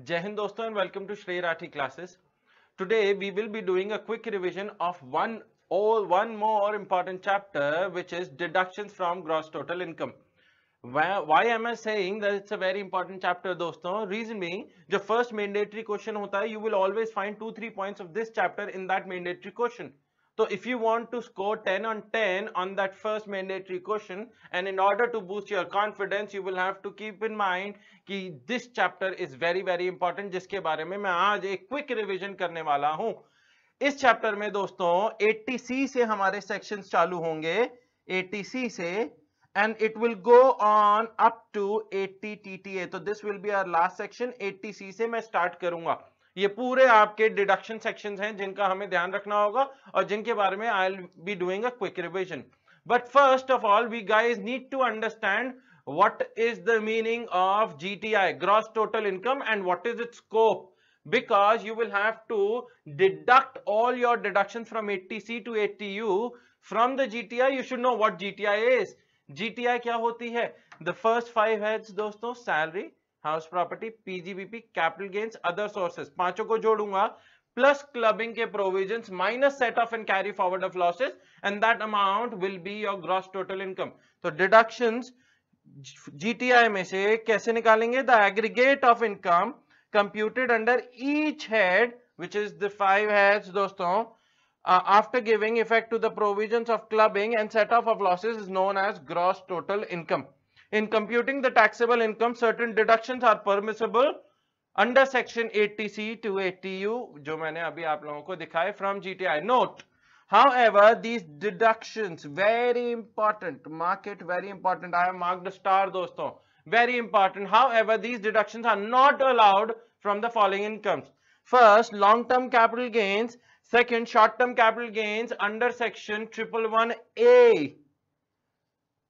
Jai Hind dosto and welcome to Shrey Rathi classes. Today we will be doing a quick revision of one or one more important chapter which is deductions from gross total income. Why, why am I saying that it's a very important chapter dosto? Reason being the first mandatory question hota hai, you will always find two three points of this chapter in that mandatory question. So if you want to score 10 on 10 on that first mandatory question and in order to boost your confidence you will have to keep in mind कि this chapter is very very important जिसके बारे में मैं आज एक quick revision करने वाला हूँ इस चैप्टर में दोस्तों 80C से हमारे सेक्शंस चालू होंगे 80C से and it will go on up to 80 TTA तो this will be our last section 80C से मैं start करूँगा ये पूरे आपके डिडक्शन सेक्शन हैं जिनका हमें ध्यान रखना होगा और जिनके बारे में I be doing a quick revision but first of all we guys need to understand what is the meaning of GTI gross total income and what is it scope because you will have to deduct all your deduction from eighty C to eighty U from the GTI you should know what I is GTI क्या होती है? The first five है दोस्तों salary house property PGBP capital gains other sources पाँचों को जोड़ूँगा plus clubbing के provisions minus set off and carry forward of losses and that amount will be your gross total income तो deductions GTI में से कैसे निकालेंगे? The aggregate of income computed under each head which is the five heads, दोस्तों after giving effect to the provisions of clubbing and set off of losses is known as gross total income. in computing the taxable income certain deductions are permissible under section 80c to 80u जो मैंने अभी आप लोगों को दिखाए from GTI note however these deductions very important mark it very important I have marked a star दोस्तों very important however these deductions are not allowed from the following incomes first long term capital gains second short term capital gains under section triple one A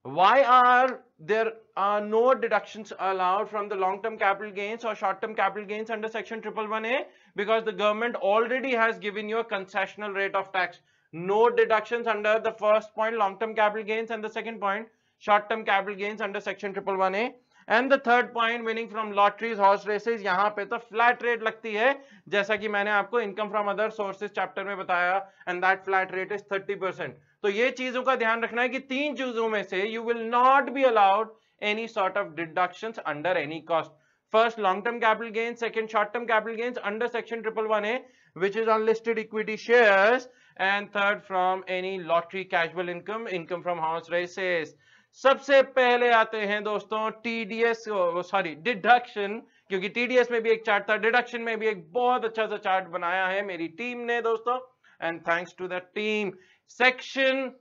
why are there are no deductions allowed from the long-term capital gains or short-term capital gains under section triple one A because the government already has given you a concessional rate of tax. No deductions under the first point long-term capital gains and the second point short-term capital gains under section triple one A. And the third point winning from lotteries horse races यहाँ पे तो flat rate लगती है जैसा कि मैंने आपको income from other sources chapter में बताया and that flat rate is thirty percent तो ये चीज़ों का ध्यान रखना है कि तीन चीज़ों में से you will not be allowed any sort of deduction under any cost first long term capital gain second short term capital gains under section triple one A which is unlisted equity share and third from any lottery cashable income income from house races सबसे पहले आते हैं दोस्तों TDS sorry deduction क्योंकि TDS में भी एक chart था। डिडक्शन में भी एक बहुत अच्छा सा चार्ट बनाया है मेरी टीम ने दोस्तों। And thanks to the team section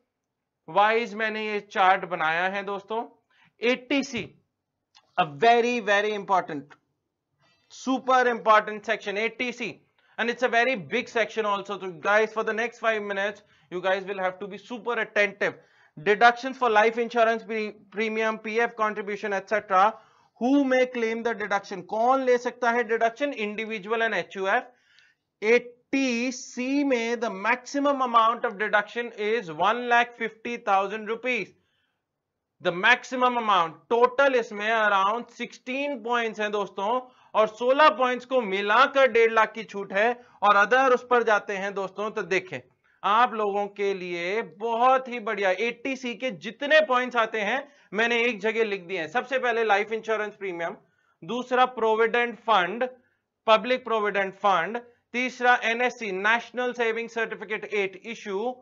wise मैंने ये चार्ट बनाया है दोस्तों। Eighty C a very very important super important section eighty C and it's a very big section also guys for the next five minute you guys will have to be super attentive deduction for life insurance premium P F contribution etcetera who में claim the deduction कौन ले सकता है deduction individual and H U F at 80C में the maximum amount of deduction is one lakh fifty thousand rupees. The maximum amount total इसमें around 16 points हैं दोस्तों, और 16 पॉइंट्स को मिलाकर डेढ़ लाख की छूट है, और अदर उस पर जाते हैं दोस्तों तो देखें, आप लोगों के लिए बहुत ही बढ़िया 80 सी के जितने पॉइंट्स आते हैं, मैंने एक जगह लिख दिए हैं सबसे पहले लाइफ इंश्योरेंस प्रीमियम दूसरा provident fund public provident fund तीसरा NSC national saving certificate at issue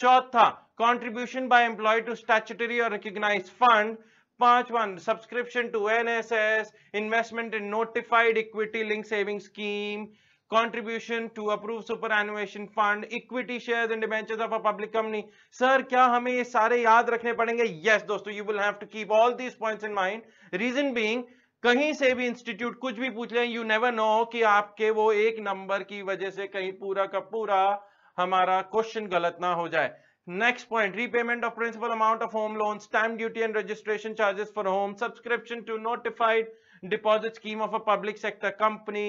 चौथा contribution by employ to statutory और रिकॉग्नाइज्ड फंड पाँच one subscription to NSS investment in notified equity link saving scheme contribution to approve superannuation fund equity share and debentures of a public company sir क्या हमें ये सारे याद रखने पड़ेंगे? Yes yes, दोस्तों you will have to keep all these points in mind reason being कहीं से भी इंस्टीट्यूट, कुछ भी पूछ लें यू नेवर नो कि आपके वो एक नंबर की वजह से कहीं पूरा का पूरा हमारा क्वेश्चन गलत ना हो जाए। Next point repayment of principal amount of home loan stamp duty and registration charges for home subscription to notified deposit scheme of a public sector company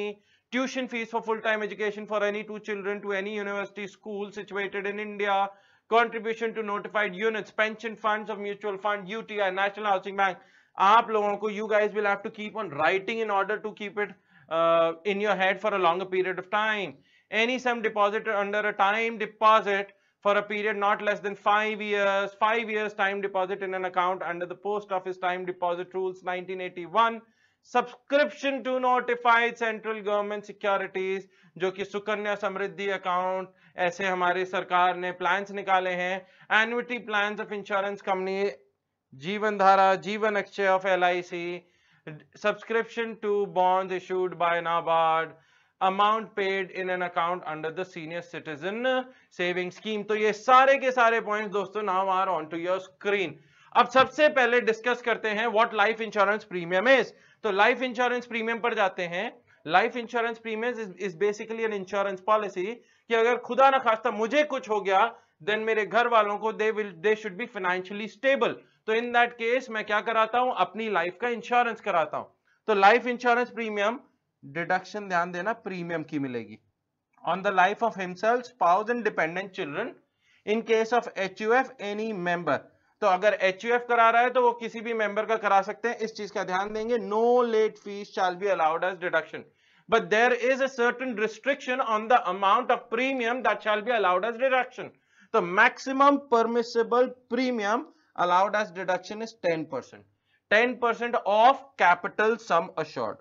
tuition fees for full time education for any two children to any university school situated in India contribution to notified unit pension fund mutual fund UTI national housing bank आप लोगों को you guys will have to keep on writing in order to keep it uh, in your head for a longer period of time. Any sum deposited under a time deposit for a period not less than five years, five years time deposit in an account under the post office time deposit rules 1981, subscription to notified central government securities जो कि सुकन्या समृद्धि account ऐसे हमारे सरकार ने plans निकाले हैं annuity plans of insurance company Jeevan Dhara Jeevan Akshay of L I C subscription to bonds issued by NABARD, amount paid in an account under the senior citizen saving scheme. तो ये सारे के सारे points दोस्तों now are on to your screen अब सबसे पहले discuss करते हैं what life insurance premium is तो लाइफ इंश्योरेंस प्रीमियम पर जाते हैं. Life insurance premium is basically an insurance policy कि अगर खुदा ना खास्ता मुझे कुछ हो गया देन मेरे घर वालों को they will they should be financially stable तो इन दैट केस मैं क्या कराता हूँ? अपनी लाइफ का इंश्योरेंस कराता हूँ। तो लाइफ इंश्योरेंस प्रीमियम डिडक्शन ध्यान देना प्रीमियम की मिलेगी। On the life of and dependent children in case of H U F any member तो अगर एफ़ करा रहा है तो वो किसी भी मेंबर का करा सकते हैं। इस चीज़ का ध्यान देंगे। No late fees shall be allowed as deduction but there is certain restriction on the amount of premium that shall be allowed as deduction. The maximum permissible premium allowed as deduction is 10%. 10% of capital sum assured.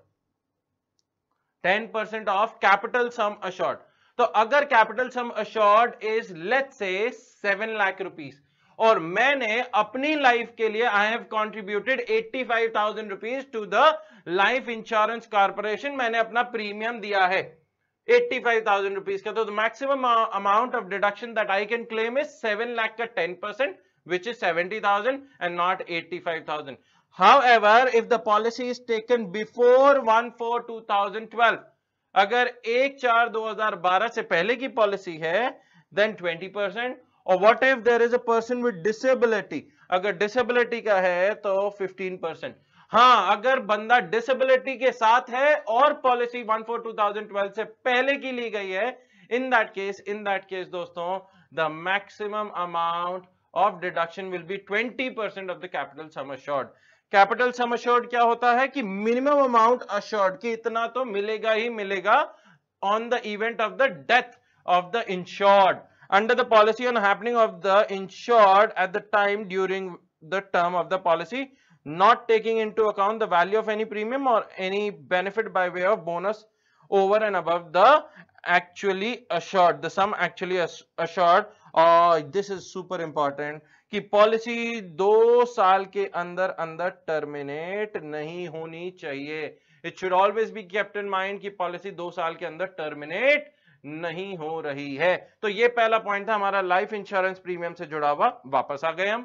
10% of capital sum assured. तो अगर capital sum assured is let say seven lakh rupees और मैंने अपनी life के लिए I have five thousand rupees to the life insurance corporation मैंने अपना premium दिया है एट्टी फाइव थाउज़ेंड रुपीज़ का तो maximum amount of deduction that I can claim is seven lakh का ten percent which is 70,000 and not 85,000. However, if the policy is taken before 1-4-2012, अगर एक चार 2012 से पहले की पॉलिसी है देन 20 परसेंट और what if there is a person with disability अगर डिसेबिलिटी का है तो 15 परसेंट हाँ अगर बंदा डिसेबिलिटी के साथ है और पॉलिसी 1-4-2012 से पहले की ली गई है in that case in that case दोस्तों the maximum amount of deduction will be 20% of the capital sum assured. Capital sum assured क्या होता है कि मिनिमम अमाउंट अश्योर्ड कि इतना तो मिलेगा ही मिलेगा on the event of the death of the insured under the policy on happening of the insured at the time during the term of the policy not taking into account the value of any premium or any benefit by way of bonus over and above the actually assured the sum actually assured this is super important कि policy दो साल के अंदर अंदर terminate नहीं होनी चाहिए। It should always be kept in mind कि पॉलिसी दो साल के अंदर टर्मिनेट नहीं हो रही है। तो ये पहला पॉइंट था, हमारा लाइफ इंश्योरेंस प्रीमियम से जुड़ा हुआ, वापस आ गए हम।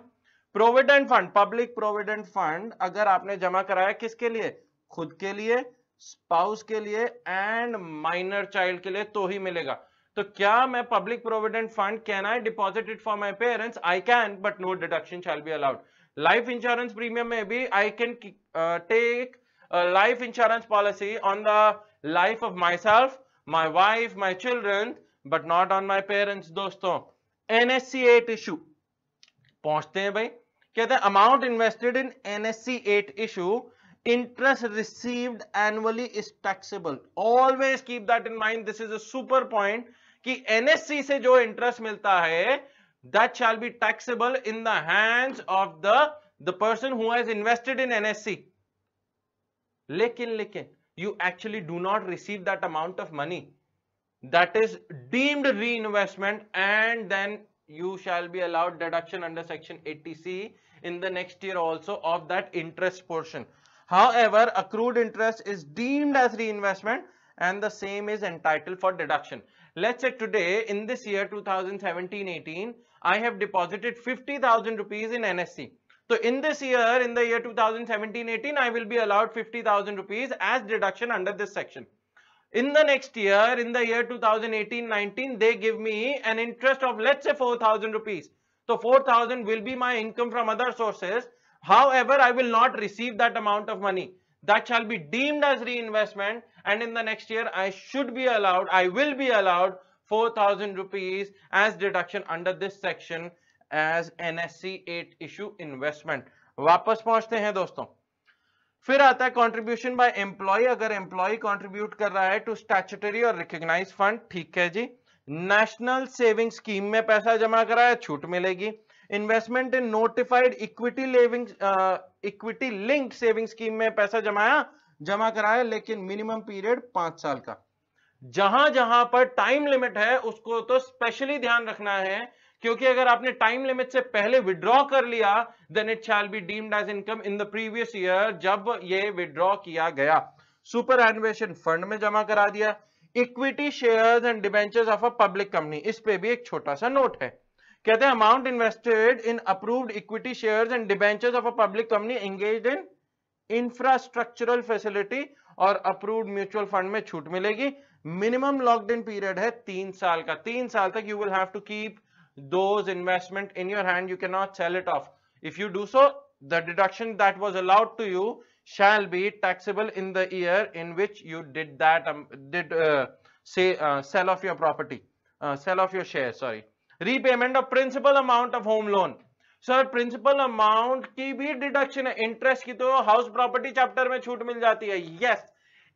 Provident fund public provident fund अगर आपने जमा कराया किसके लिए? खुद के लिए स्पाउस के लिए एंड माइनर चाइल्ड के लिए तो ही मिलेगा। तो क्या मैं public provident fund can I deposit it for my parents I can but no deduction shall be allowed life insurance premium में भी I can take life insurance policy on the life of my self my wife my children but not on my parents दोस्तों. NSC eight C पहुँचते issue भाई. कहते हैं amount invested in N S C interest received annually is taxable. Always keep that in mind. This is a super point. कि NSC से जो interest मिलता है that shall be taxable in the hands of the the person who's invested in NSC लेकिन लेकिन you actually do not receive that amount of money that is deemed reinvestment and then you shall be allowed deduction under section eighty C in the next year also of that interest portion however accrued interest is deemed as reinvestment and the same is entitle for deduction Let's say today in this year 2017-18, I have deposited 50,000 rupees in NSC. So in this year, in the year 2017-18, I will be allowed 50,000 rupees as deduction under this section. In the next year, in the year 2018-19, they give me an interest of let's say 4,000 rupees. So 4,000 will be my income from other sources. However, I will not receive that amount of money that shall be deemed as reinvestment and in the next year I should be allowed, I will be allowed 4000 rupees as deduction under this section as NSC 8 issue investment. वापस पहुँचते हैं दोस्तों फिर आता है contribution by employ अगर employ contribute कर रहा है टू स्टैचुटरी और रिकॉग्नाइज फंड ठीक है जी नेशनल सेविंग स्कीम में पैसा जमा कराया छूट मिलेगी investment in notified equity living equity linked saving scheme में पैसा जमाया, जमा कराया, लेकिन मिनिमम पीरियड पाँच साल का। जहाँ जहाँ पर टाइम लिमिट है, उसको तो स्पेशली ध्यान रखना है, क्योंकि अगर आपने टाइम लिमिट से पहले विड्रॉ कर लिया then it shall be deemed as income in the previous year जब ये विड्रॉ किया गया। सुपर एनुएशन फंड में जमा करा दिया। Equity shares and debentures of a public company इस पे भी एक छोटा सा नोट है। कहते हैं amount invested in approved equity shares and debentures of a public company engaged in infrastructural facility और अप्रूव्ड म्यूचुअल फंड में छूट मिलेगी मिनिमम लॉकड इन पीरियड है तीन साल का तीन साल तक you will have to keep those investment in your hand you cannot sell it off if you do so the deduction that was allowed to you shall be taxable in the year in which you did that um, did uh, say uh, sell off your property uh, sell off your share sorry repayment of principal amount of home loan. Sir principal amount की भी deduction है. Interest की तो house property chapter में छूट मिल जाती है. यस yes,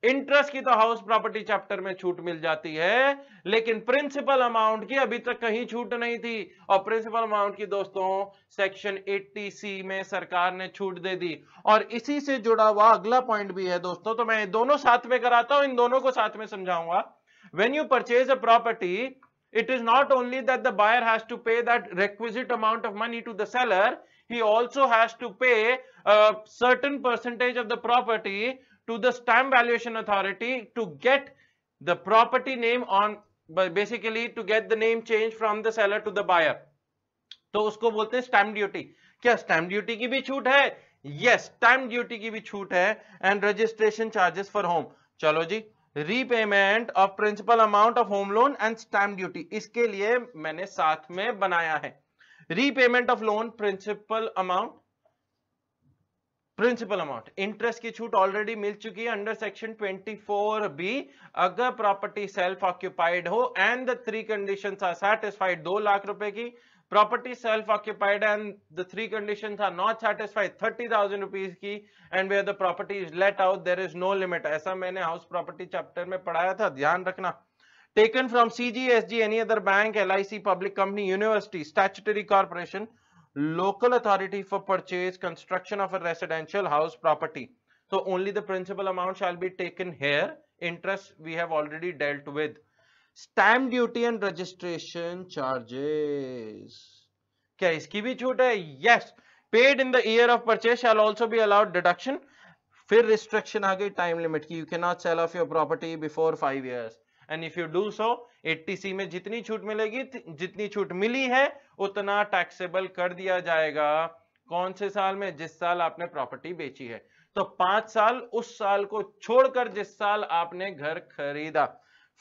इंटरेस्ट की तो हाउस प्रॉपर्टी चैप्टर में छूट मिल जाती है. लेकिन प्रिंसिपल अमाउंट की अभी तक कहीं छूट नहीं थी. और प्रिंसिपल अमाउंट की दोस्तों सेक्शन 80 सी में सरकार ने छूट दे दी. और इसी से जुड़ा हुआ अगला पॉइंट भी है दोस्तों. तो मैं दोनों साथ में कराता हूँ. इन दोनों को साथ में समझाऊँगा. When you purchase a property it is not only that the buyer has to pay that requisite amount of money to the seller he also has to pay a certain percentage of the property to the stamp valuation authority to get the property name on basically to get the name changed from the seller to the buyer तो उसको बोलते हैं stamp duty क्या stamp duty की भी छूट है yes stamp duty की भी छूट है and registration charges for home चलो जी repayment of principal amount of home loan and stamp duty इसके लिए मैंने साथ में बनाया है। Repayment of loan principal amount principal amount interest की छूट ऑलरेडी मिल चुकी है अंडर सेक्शन 24 बी अगर प्रॉपर्टी सेल्फ ऑक्यूपाइड हो and the three conditions are satisfied दो लाख रुपए की property self occupied and the three conditions are not satisfied thirty thousand rupees की and where the property is let out there is no limit ऐसा मैंने house property chapter में पढ़ाया था ध्यान रखना taken from CGSG any other bank L public company university statutory corporation local authority for purchase construction of a residential house property so only the principal amount shall be taken here interest we have already dealt with Stamp duty and registration charges क्या इसकी भी छूट है? Yes paid in the year of purchase shall also be allowed deduction फिर restriction आ गई time limit की. You can not sell of your property before five years and if you do so eighty में जितनी छूट मिलेगी, जितनी छूट मिली है, उतना टैक्सेबल कर दिया जाएगा. कौन से साल में? जिस साल आपने प्रॉपर्टी बेची है. तो पाँच साल उस साल को छोड़कर जिस साल आपने घर खरीदा.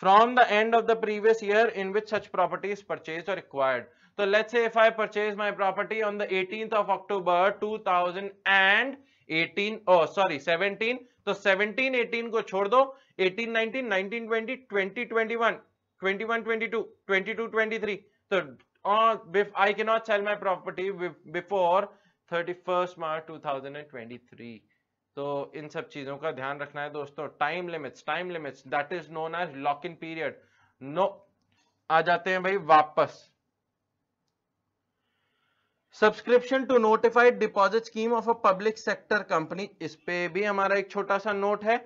from the end of the previous year in which such property is purchase or required तो let's say if I purchase my property on the 18th of October 2018 oh sorry 17 तो 17 18 को छोड़ दो 18 19 19 20 20 21 21 22 22 23 so uh, I cannot sell my property before 31st March 2023 तो इन सब चीज़ों का ध्यान रखना है दोस्तों। Time limits time limits that is known as lock in period no आ जाते हैं भाई वापस। Subscription to notified deposit scheme of a public sector company इस पे भी हमारा एक छोटा सा नोट है।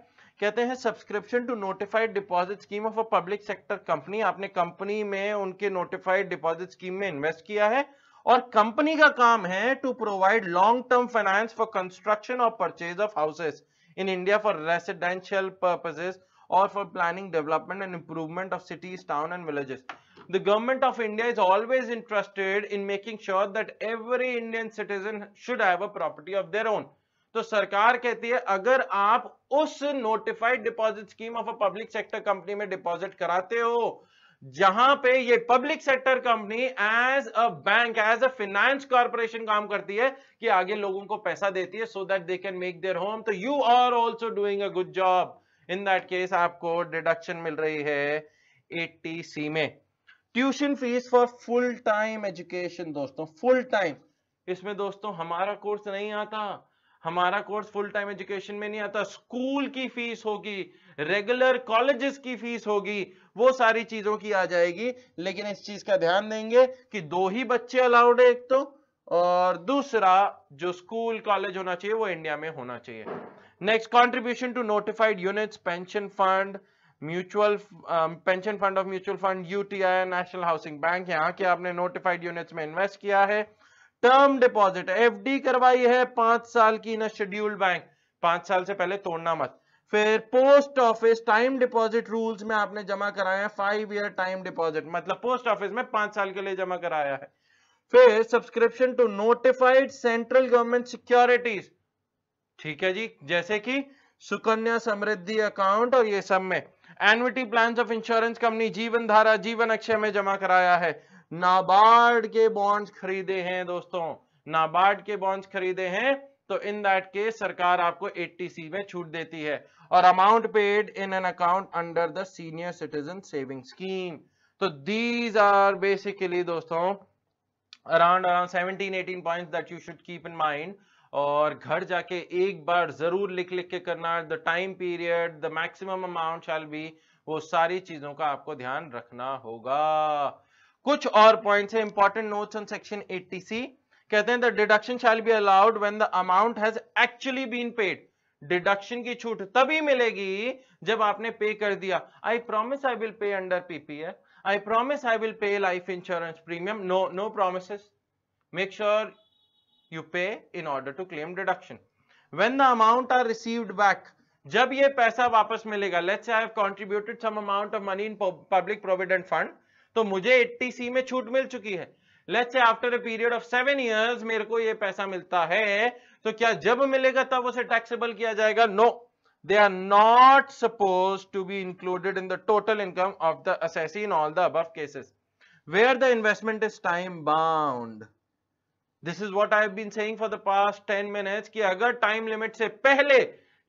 कहते हैं subscription to notified deposit scheme of a public sector company आपने कंपनी में उनके नोटिफाइड डिपॉजिट स्कीम में इन्वेस्ट किया है। और कंपनी का काम है to provide long term finance for construction और purchase of houses in India for residential purposes और for planning development and improvement of cities town and villages the government of India is always interested in making sure that every Indian citizen should have property of their own तो सरकार कहती है, अगर आप उस notified deposit scheme of a public sector company में deposit कराते हो जहाँ पे ये public sector company as a bank as a finance corporation काम करती है, कि आगे लोगों को पैसा देती है so that they can make their home तो you are also doing a good job in that case आपको डिडक्शन मिल रही है एटी सी में. Tuition fees for full time education दोस्तों फुल टाइम इसमें दोस्तों, हमारा कोर्स नहीं आता. हमारा कोर्स फुल टाइम एजुकेशन में नहीं आता. स्कूल की फ़ीस होगी. रेगुलर कॉलेजेस की फ़ीस होगी, वो सारी चीज़ों की आ जाएगी, लेकिन इस चीज़ का ध्यान देंगे कि दो ही बच्चे अलाउड है एक तो और दूसरा जो स्कूल कॉलेज होना चाहिए, वो इंडिया में होना चाहिए। Next contribution to notified units pension fund mutual pension fund of mutual fund UTI national housing bank यहाँ के आपने नोटिफाइड यूनिट्स में इन्वेस्ट किया है। टर्म डिपॉजिट एफडी करवाई है, पाँच साल की ना शेड्यूल्ड बैंक पाँच साल से पहले तोड़ना मत। फिर post office time deposit rules में आपने जमा कराया है फाइव ईयर टाइम डिपॉजिट मतलब पोस्ट ऑफ़िस में पाँच साल के लिए जमा कराया है। फिर subscription to notified central government securities ठीक है जी? जैसे कि सुकन्या समृद्धि अकाउंट और ये सब में। Annuity plan of insurance company Jeevan Dhara Jeevan Akshay में जमा कराया है। नाबार्ड के बॉन्ड्स खरीदे हैं दोस्तों। नाबार्ड के बॉन्ड्स खरीदे हैं तो इन दैट केस सरकार आपको 80 में छूट देती है और amount paid in an account under the senior citizen saving scheme तो दीज आर बेसिकली दोस्तों around around 17 18 points that you should keep in mind और घर जाके एक बार ज़रूर लिख लिख के करना। The time period the maximum amount shall be वो सारी चीज़ों का आपको ध्यान रखना होगा। कुछ और पॉइंट्स है इंपॉर्टेंट नोट्स ऑन सेक्शन 80 कहते हैं the deduction shall be allowed when the amount has actually been paid deduction की छूट तभी मिलेगी जब आपने पे कर दिया। I promise I will pay under PPF I promise I will pay life insurance premium no no promise make sure you pay in order to claim deduction. When the amount are received back, जब ये पैसा वापस मिलेगा let's I have contributed some amount of money in public provident fund तो मुझे 80C में छूट मिल चुकी है। Let's say after a period of seven years मेरे को ये पैसा मिलता है तो क्या जब मिलेगा तब उसे टैक्सेबल किया जाएगा? No they are not suppose to be included in the total income of the assessee in all the above cases where the investment is time bound this is what I been saying for the past ten minute की अगर time limit से पहले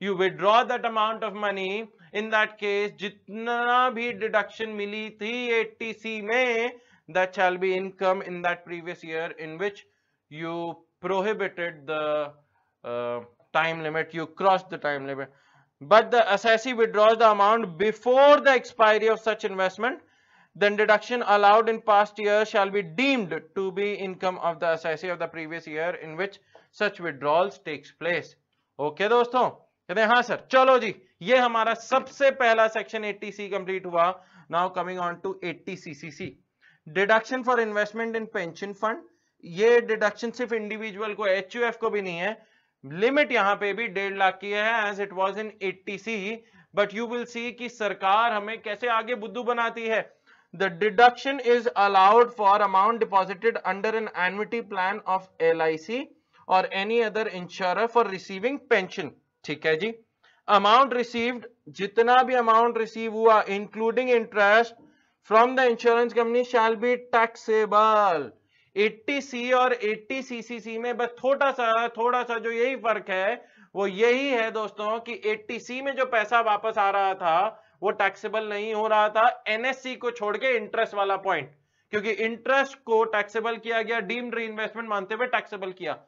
you withdraw that amount of money in that case जितना भी deduction मिली थी eighty C में that shall be income in that previous year in which you prohibited the uh, time limit you crossed the time limit but the assessee withdraws the amount before the expiry of such investment then deduction allowed in past year shall be deemed to be income of the assessee of the previous year in which such withdrawals takes place okay दोस्तों कहते हैं हाँ sir चलो जी ये हमारा सबसे पहला section 80 सी complete हुआ now coming on to 80 CCC deduction for investment in pension fund, ये डिडक्शन सिर्फ़ इंडिविजुअल को एच को भी नहीं है, लिमिट यहाँ पे भी डेढ़ लाख की है as it was in eighty but you will see कि सरकार हमें कैसे आगे बुद्धू बनाती है। The deduction is allowed for amount deposited under an annuity plan of L I C और any other insure for receiving pension ठीक है जी? अमाउंट रिसीव्ड जितना भी अमाउंट रिसीव हुआ including interest from the insurance company shall be taxable. 80C और 80CCC में बस थोड़ा सा थोड़ा सा जो यही फ़र्क है, वो यही है दोस्तों कि 80C में जो पैसा वापस आ रहा था, वो टैक्सेबल नहीं हो रहा था। एनएससी को छोड़ के इंटरेस्ट वाला पॉइंट क्योंकि इंटरेस्ट को टैक्सेबल किया गया डीम्ड री इन्वेस्टमेंट मानते हुए टैक्सेबल किया।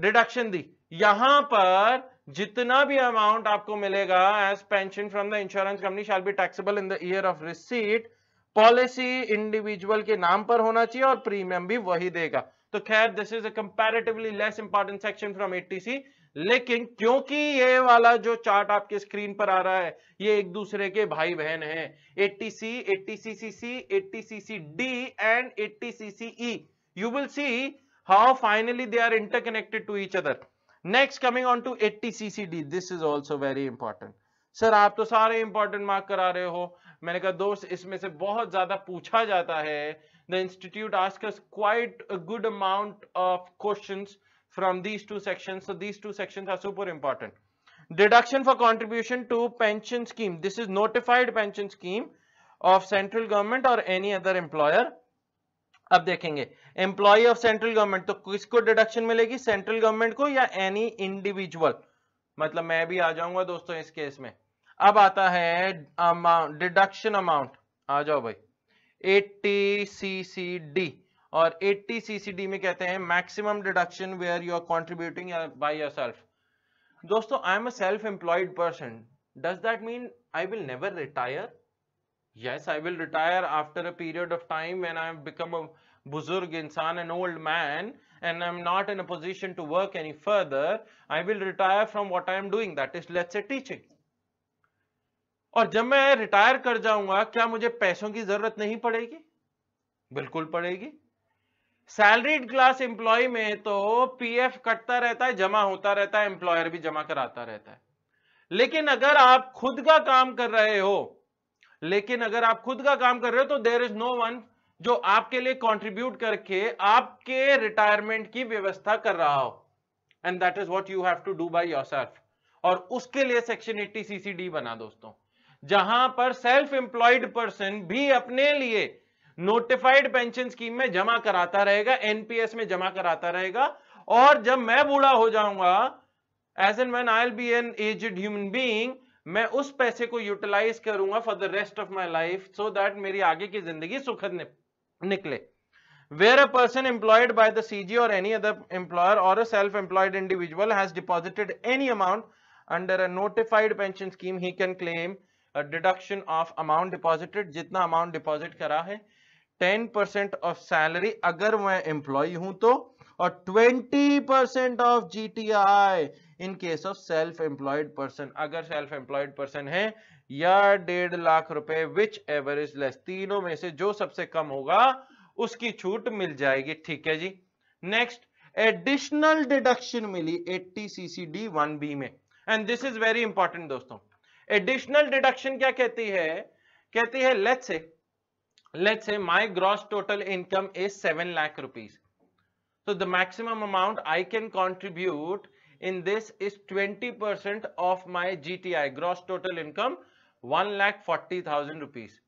डिडक्शन दी। यहाँ पर जितना भी अमाउंट आपको मिलेगा as pension from the insurance company shall be taxable in the year of receipt policy individual के नाम पर होना चाहिए और प्रीमियम भी वही देगा। तो खैर this is a comparatively less important section from eighty C लेकिन क्योंकि ये वाला जो चार्ट आपके स्क्रीन पर आ रहा है ये एक दूसरे के भाई बहन है 80C, 80CCC, 80CCD and 80CCE. You will see how finally they are interconnected to each next coming on to eighty CCD this is also very important sir आप तो सारे इंपॉर्टेंट मार्क करा रहे हो। मैंने कहा, दोस्त, इसमें से बहुत ज़्यादा पूछा जाता है। The institute asks quite good amount of question from these two section these two section are super important deduction for contribution to pension scheme this is notified pension scheme of central government और any other employer अब देखेंगे। Employ of central government तो किसको deduction मिलेगी? Central government को या any individual मतलब मैं भी आ जाऊँगा दोस्तों इस केस में। अब आता है अमाउंट डिडक्शन अमाउंट आ जाओ भाई। 80 सी सी डी और 80 सीसीडी में कहते हैं maximum deduction where you are contributing by yourself दोस्तों I am a self employed person does that mean I will never retire yes, i will retire after a period of time when become a buzurg insan an old man, and i'm not in a position to work any further, i will retire from what i am doing, that is, let's say, teaching. और जब मैं retire कर जाऊँगा, क्या मुझे पैसों की ज़रूरत नहीं पड़ेगी? बिल्कुल पड़ेगी। सैलरीड क्लास एम्प्लॉय में तो पीएफ कटता रहता है, जमा होता रहता है एम्प्लॉयर भी जमा कराता रहता है। लेकिन अगर आप खुद का काम कर रहे हो, लेकिन अगर आप खुद का काम कर रहे हो तो देर इज़ नो वन जो आपके लिए कंट्रीब्यूट करके आपके रिटायरमेंट की व्यवस्था कर रहा हो। And that is what you have to do by yourself और उसके लिए सेक्शन 80 सीसीडी बना दोस्तों। जहाँ पर सेल्फ एम्प्लॉयड पर्सन भी अपने लिए नोटिफाइड पेंशन स्कीम में जमा कराता रहेगा एनपीएस में जमा कराता रहेगा। और जब मैं बूढ़ा हो जाऊँगा as an man I be an aged human being मैं उस पैसे को यूटिलाइज करूँगा for the rest of my life so that मेरी आगे की ज़िंदगी सुखद निकले। Where a person employed by the CG or any other employer or a self employed individual has deposited any amount under a notified pension scheme he can claim deduction of amount deposited जितना amount deposit करा है ten percent of salary अगर मैं employ हूँ तो और twenty percent of G T I in case of self employed person अगर self employed person है या डेढ़ लाख रुपए विच एवर इज़ लेस तीनों में से जो सबसे कम होगा उसकी छूट मिल जाएगी। ठीक है जी। नेक्स्ट एडिशनल डिडक्शन मिली 80 सीसीडी 1बी में। And this is very important दोस्तों। एडिशनल डिडक्शन क्या कहती है? कहती है लेट से let's say my gross total income is 7 lakh rupees. So the maximum amount I can contribute in this is 20% of my GTI, gross total income, 1 lakh 40,000 rupees.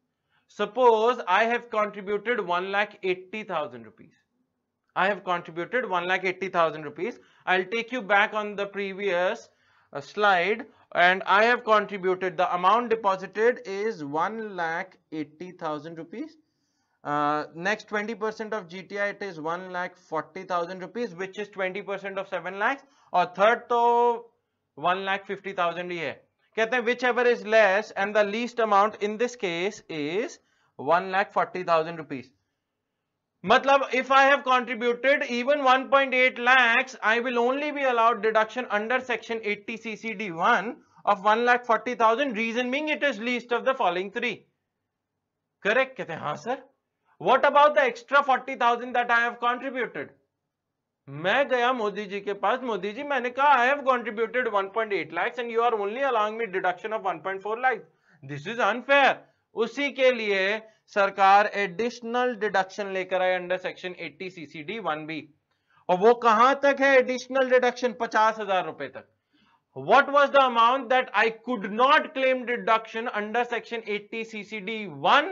Suppose I have contributed 1 lakh 80,000 rupees. I have contributed 1 lakh 80,000 rupees. I'll take you back on the previous uh, slide and I have contributed the amount deposited is 1 lakh 80,000 rupees. Uh, next 20% of GTI it is 1 lakh 40,000 rupees which is 20% of 7 lakhs or third to 1 lakh 50,000 ही है whichever is less and the least amount in this case is 1 lakh 40,000 rupees matlab if I have contributed even 1.8 lakhs, I will only be allowed deduction under section 80 CCD1 of 1 lakh 40,000. Reason being it is least of the following three. Correct? कहते हैं हाँ sir. What about the extra 40,000 that I have contributed? मैं गया मोदी जी के पास। मोदी जी, मैंने कहा I have contributed 1.8 lakh and you are only allowing me deduction of 1.4 lakh this is unfair उसी के लिए सरकार एडिशनल डिडक्शन लेकर आए अंडर सेक्शन 80 सीसीडी 1बी और वो कहाँ तक है एडिशनल डिडक्शन पचास हज़ार रुपए तक। What was the amount that I could not claim deduction under section 80 CCD 1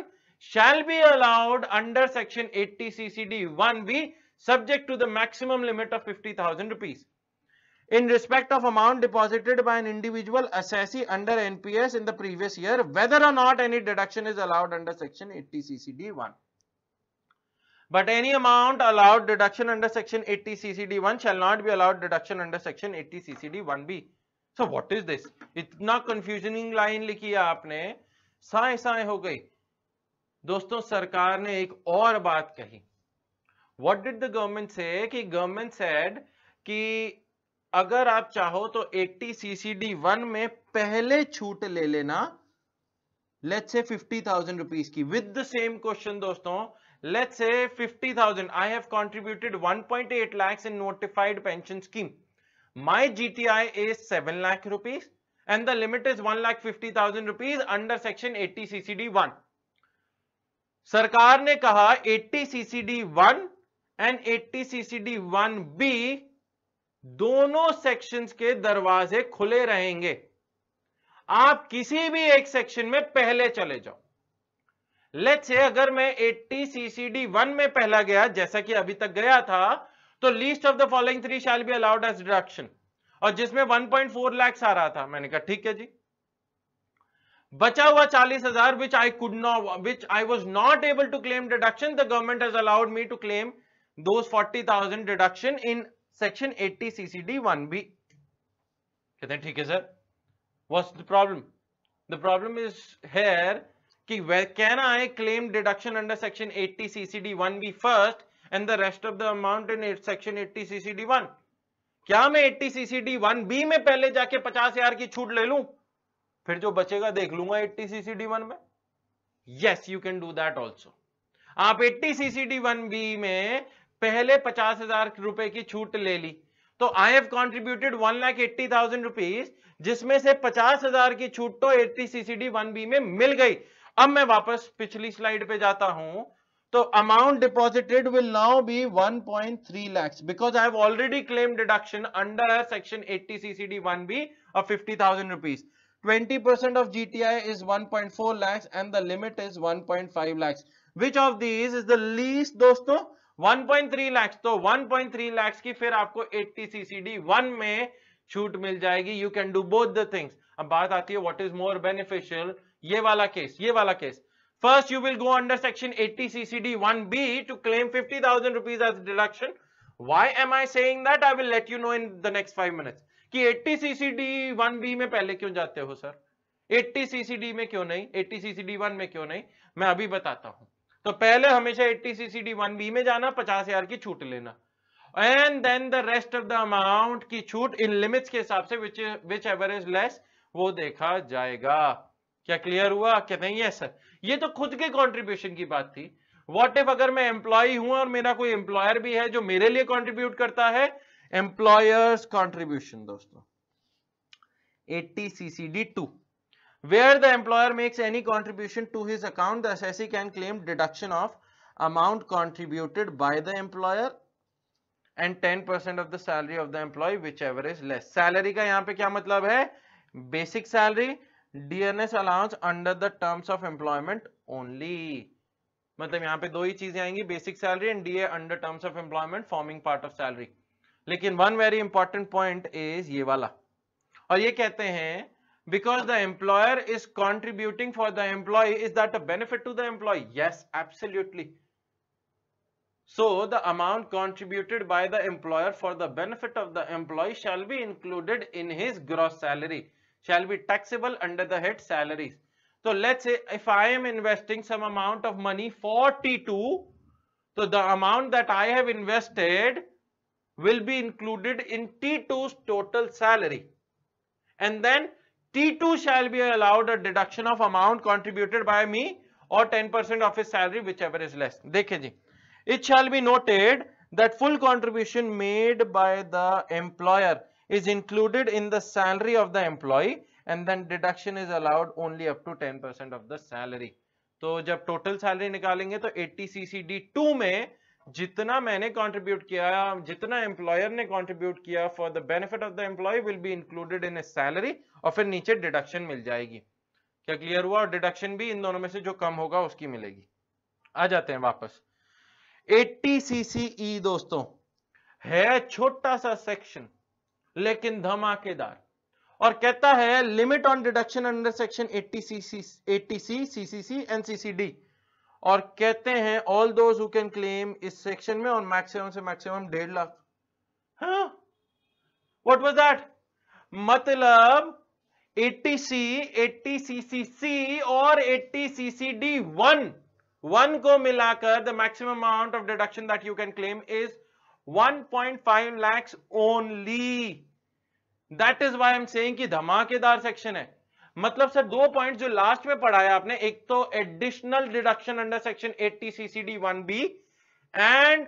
shall be allowed under section 80 CCD 1B subject to the maximum limit of 50,000 rupees. in respect of amount deposited by an individual assessee under NPS in the previous year, whether or not any deduction is allowed under section 80 CCD 1. But any amount allowed deduction under section 80 CCD 1 shall not be allowed deduction under section 80 CCD 1B. So what is this? इतना confusing line लिखी है आपने साए साए हो गई दोस्तों सरकार ने एक और बात कही व्हाट डिड द गवर्नमेंट से गवर्नमेंट से अगर आप चाहो तो 80 सीसीडी वन में पहले छूट ले लेना लेट्स से 50,000 थाउज़ेंड रुपीज़ की। विद द सेम क्वेश्चन दोस्तों let's say 50,000 thousand I have contributed 1.8 point eight lakhs in notified pension scheme my G T I is seven lakh rupees and the limit is one lakh fifty thousand rupees under section eighty CCD one सरकार ने कहा eighty CCD one and 80 ccd 1b दोनों sections के दरवाजे खुले रहेंगे। आप किसी भी एक सेक्शन में पहले चले जाओ। लेट से अगर मैं 80 सीसीडी 1 में पहला गया, जैसा कि अभी तक गया था तो least of the following three shall be allowed as deduction और जिसमें 1.4 लाख आ रहा था, मैंने कहा, ठीक है जी। बचा हुआ चालीस हज़ार which I could not which I was not able to claim deduction the government has allowed me to claim thousand deduction in section eighty CCD one B कहते हैं, ठीक है sir what's the problem the problem is here कि can I claim deduction under section 80 CCD 1 first and the rest of the amount in section 80 CCD 1 क्या मैं 80 CCD 1 B में पहले जाके पचास हज़ार की छूट ले लूँ? फिर जो बचेगा देख लूँगा 80 सीसीडी 1 में। Yes you can do that also आप 80 सीसीडी 1 बी में पहले पचास हज़ार रुपए की छूट ले ली। तो I have contributed one lakh eighty thousand rupees जिसमें से पचास हज़ार की छूट तो एट्टी सीसीडी वन बी में मिल गई। अब मैं वापस पिछली स्लाइड पे जाता हूँ। तो amount deposited will now be 1.3 point lakhs because I have already claim deduction under section 80 CCD 1 B of 50,000 thousand rupees twenty percent of GTI is 1.4 lakh and the limit is 1.5 lakh which of these is the least दोस्तों? 1.3 लाख तो 1.3 लाख की फिर आपको 80 CCD 1 में छूट मिल जाएगी। You can do both the things अब बात आती है व्हाट इज़ मोर बेनिफिशियल ये वाला केस ये वाला case first you will go under section 80 CCD 1 B to claim 50000 rupees as deduction why am I saying that I will let you know in the next 5 minutes कि 80 CCD 1 B में पहले क्यों जाते हो sir 80 CCD में क्यों नहीं? 80 CCD 1 में क्यों नहीं? मैं अभी बताता हूँ। तो पहले हमेशा 80 CCD 1B में जाना, पचास हज़ार की छूट लेना। And then the rest of the amount की छूट इन लिमिट्स के हिसाब से which which ever is less वो देखा जाएगा। क्या क्लियर हुआ? कहते हैं यस सर ये तो खुद के कॉन्ट्रीब्यूशन की बात थी। वॉट इफ़ अगर मैं एम्प्लॉय हूँ और मेरा कोई एम्प्लॉयर भी है जो मेरे लिए कॉन्ट्रीब्यूट करता है? एम्प्लॉयर्स कॉन्ट्रीब्यूशन दोस्तों। 80 ccd 2 where the employer makes any contribution to his account the assessee can claim deduction of amount contributed by the employer and 10% of the salary of the employee whichever is less salary का यहाँ पे क्या मतलब है basic salary DNS allowance under the terms of employment only मतलब यहाँ पे दो ही चीज़ें आएँगी basic salary and DA under terms of employment forming part of salary लेकिन one very important point is ये वाला और ये कहते हैं because the employer is contributing for the employee is that a benefit to the employee yes absolutely so the amount contributed by the employer for the benefit of the employee shall be included in his gross salary shall be taxable under the head salaries. So let's say if I am investing some amount of money for T2, so the amount that I have invested will be included in T2's total salary. And then T2 shall be allowed a deduction of amount contributed by me or 10% of his salary whichever is less. देखिए जी, it shall be noted that full contribution made by the employer is included in the salary of the employee and then deduction is allowed only up to 10% of the salary. तो जब total salary निकालेंगे तो 80 CCD 2 में जितना मैंने contribute किया, जितना employer ने कंट्रीब्यूट किया for the benefit of the employee will be included in a salary और फिर नीचे डिडक्शन मिल जाएगी। क्या क्लियर हुआ? और डिडक्शन भी इन दोनों में से जो कम होगा उसकी मिलेगी। आ जाते हैं वापस। 80 सीसीई दोस्तों, है छोटा सा सेक्शन लेकिन धमाकेदार। और कहता है limit on deduction under section 80 C 80 C CCC and और कहते हैं all those who can claim इस सेक्शन में और मैक्सिमम से मैक्सिमम डेढ़ लाख. व्हाट वाज दैट मतलब 80 सी 80 सीसीसी और 80 सीसीडी 1 वन को मिलाकर the maximum amount of deduction that you can claim is 1.5 lakhs only that is why am saying कि धमाकेदार सेक्शन है। मतलब सर, दो पॉइंट जो लास्ट में पढ़ाया आपने, एक तो additional deduction under section 80 CCD 1बी and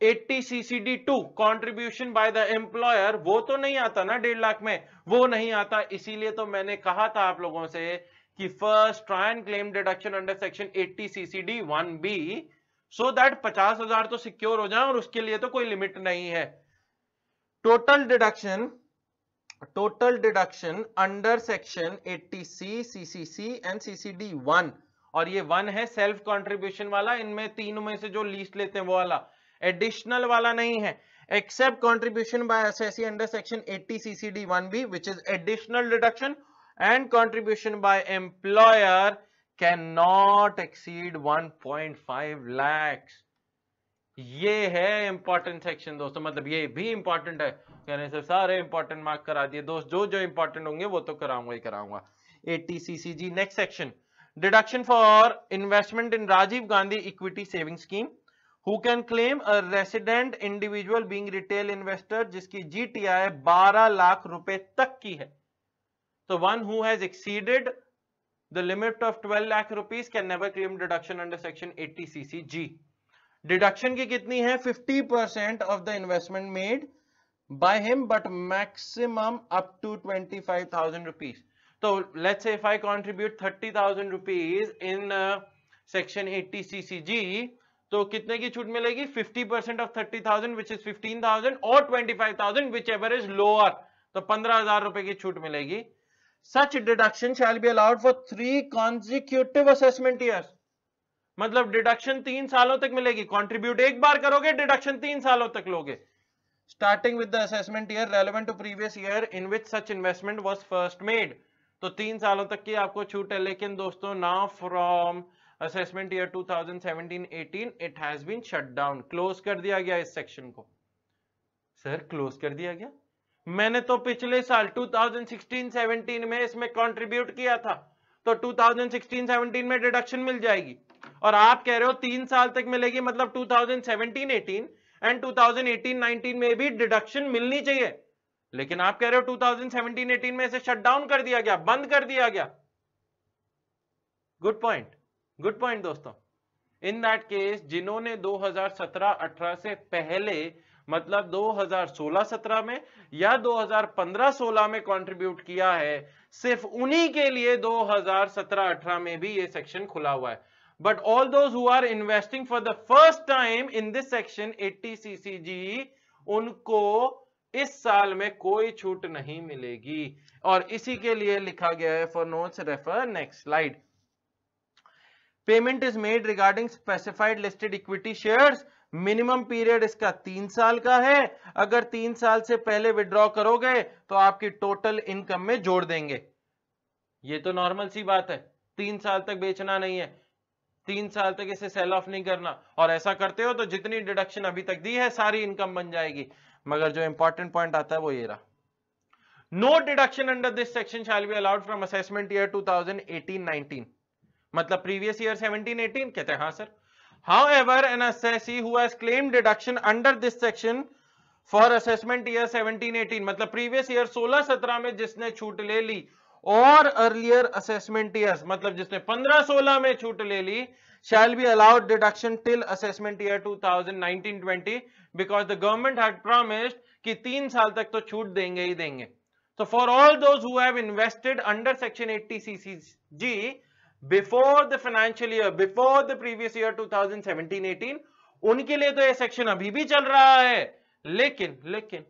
80 CCD 2 contribution by the employer वो तो नहीं आता ना डेढ़ लाख में, वो नहीं आता। इसीलिए तो मैंने कहा था आप लोगों से कि first and claim deduction under section 80 CCD 1बी so that पचास हज़ार तो सिक्योर हो जाए और उसके लिए तो कोई लिमिट नहीं है। Total deduction total deduction under section 80 C CCC and CCD one और ये वन है सेल्फ कंट्रीब्यूशन वाला, इनमें तीनों में से जो लीस्ट लेते हैं वो वाला। एडिशनल वाला नहीं है। Except contribution by SSC under section 80 CCD 1बी which is additional deduction and contribution by employer cannot exceed 1.5 lakhs. ये है इंपॉर्टेंट सेक्शन दोस्तों मतलब ये भी इंपॉर्टेंट है। कहने से सारे इंपॉर्टेंट मार्क करा दिए, दोस्त, जो जो इंपॉर्टेंट होंगे, वो तो कराऊँगा ही कराऊँगा. Eighty CCG next section deduction for investment in Rajiv Gandhi equity saving scheme who can claim a resident individual being retail investor जिसकी जीटीआई 12 लाख रुपए तक की है? तो one who has exceeded of 12 lakh rupees can never claim deduction under section 80 CCG deduction की कितनी है? 50 percent of the investment by him but maximum up to 25,000 rupees तो let's say if I contribute 30,000 rupees in section 80 CCG तो कितने की छूट मिलेगी? 50 percent of 30,000 which is 15,000 और 25,000 विच एवर इज़ लोअर तो 15,000 रुपए की छूट मिलेगी। Such deduction shall be allowed for three consecutive assessment years मतलब डिडक्शन तीन सालों तक मिलेगी। कंट्रीब्यूट एक बार करोगे डिडक्शन तीन सालों तक लोगे। Starting with the assessment year relevant to previous year in which such investment was first made तो तीन सालों तक की आपको छूट है, लेकिन दोस्तों now from assessment year 2017-18 it has been shut down close कर दिया गया इस सेक्शन को। सर क्लोज कर दिया गया? मैंने तो पिछले साल 2016-17 में इसमें कंट्रीब्यूट किया था। तो 2016-17 में डिडक्शन मिल जाएगी। और आप कह रहे हो तीन साल तक मिलेगी मतलब 2017-18 एंड 2018-19 में भी डिडक्शन मिलनी चाहिए। लेकिन आप कह रहे हो 2017-18 में इसे शट डाउन कर दिया गया, बंद कर दिया गया। गुड पॉइंट गुड पॉइंट दोस्तों। इन दैट केस जिन्होंने 2017-18 से पहले मतलब 2016-17 में या 2015-16 में कंट्रीब्यूट किया है, सिर्फ़ उन्हीं के लिए 2017-18 में भी ये सेक्शन खुला हुआ है। But all those who are investing for the first time in this section 80 ccg उनको इस साल में कोई छूट नहीं मिलेगी। और इसी के लिए लिखा गया है for notes refer next slide payment is made regarding specified listed equity shares minimum period इसका तीन साल का है। अगर तीन साल से पहले विड्रॉ करोगे तो आपकी टोटल इनकम में जोड़ देंगे। ये तो नॉर्मल सी बात है। तीन साल तक बेचना नहीं है। तीन साल तक इसे सेल ऑफ़ नहीं करना। और ऐसा करते हो तो जितनी डिडक्शन अभी तक दी है, सारी इनकम बन जाएगी। मगर जो इंपॉर्टेंट पॉइंट आता है वो ये रहा। No deduction under this section shall be allowed from assessment year 2018-19 मतलब प्रीवियस ईयर 17-18 कहते हैं हाँ sir however, an assessee who has claimed deduction under this section for assessment year 17-18 मतलब प्रीवियस ईयर 16-17 में जिसने छूट ले ली और अर्लियर असेसमेंट ईयर्स मतलब जिसने 15-16 में छूट ले ली, shall be allowed deduction till assessment year 2019-20 because the government had promised कि तीन साल तक तो छूट देंगे ही देंगे। तो for all those have invested under section 80 CCG before the financial year before the previous year 2017-18 उनके लिए तो ये सेक्शन अभी भी चल रहा है। लेकिन लेकिन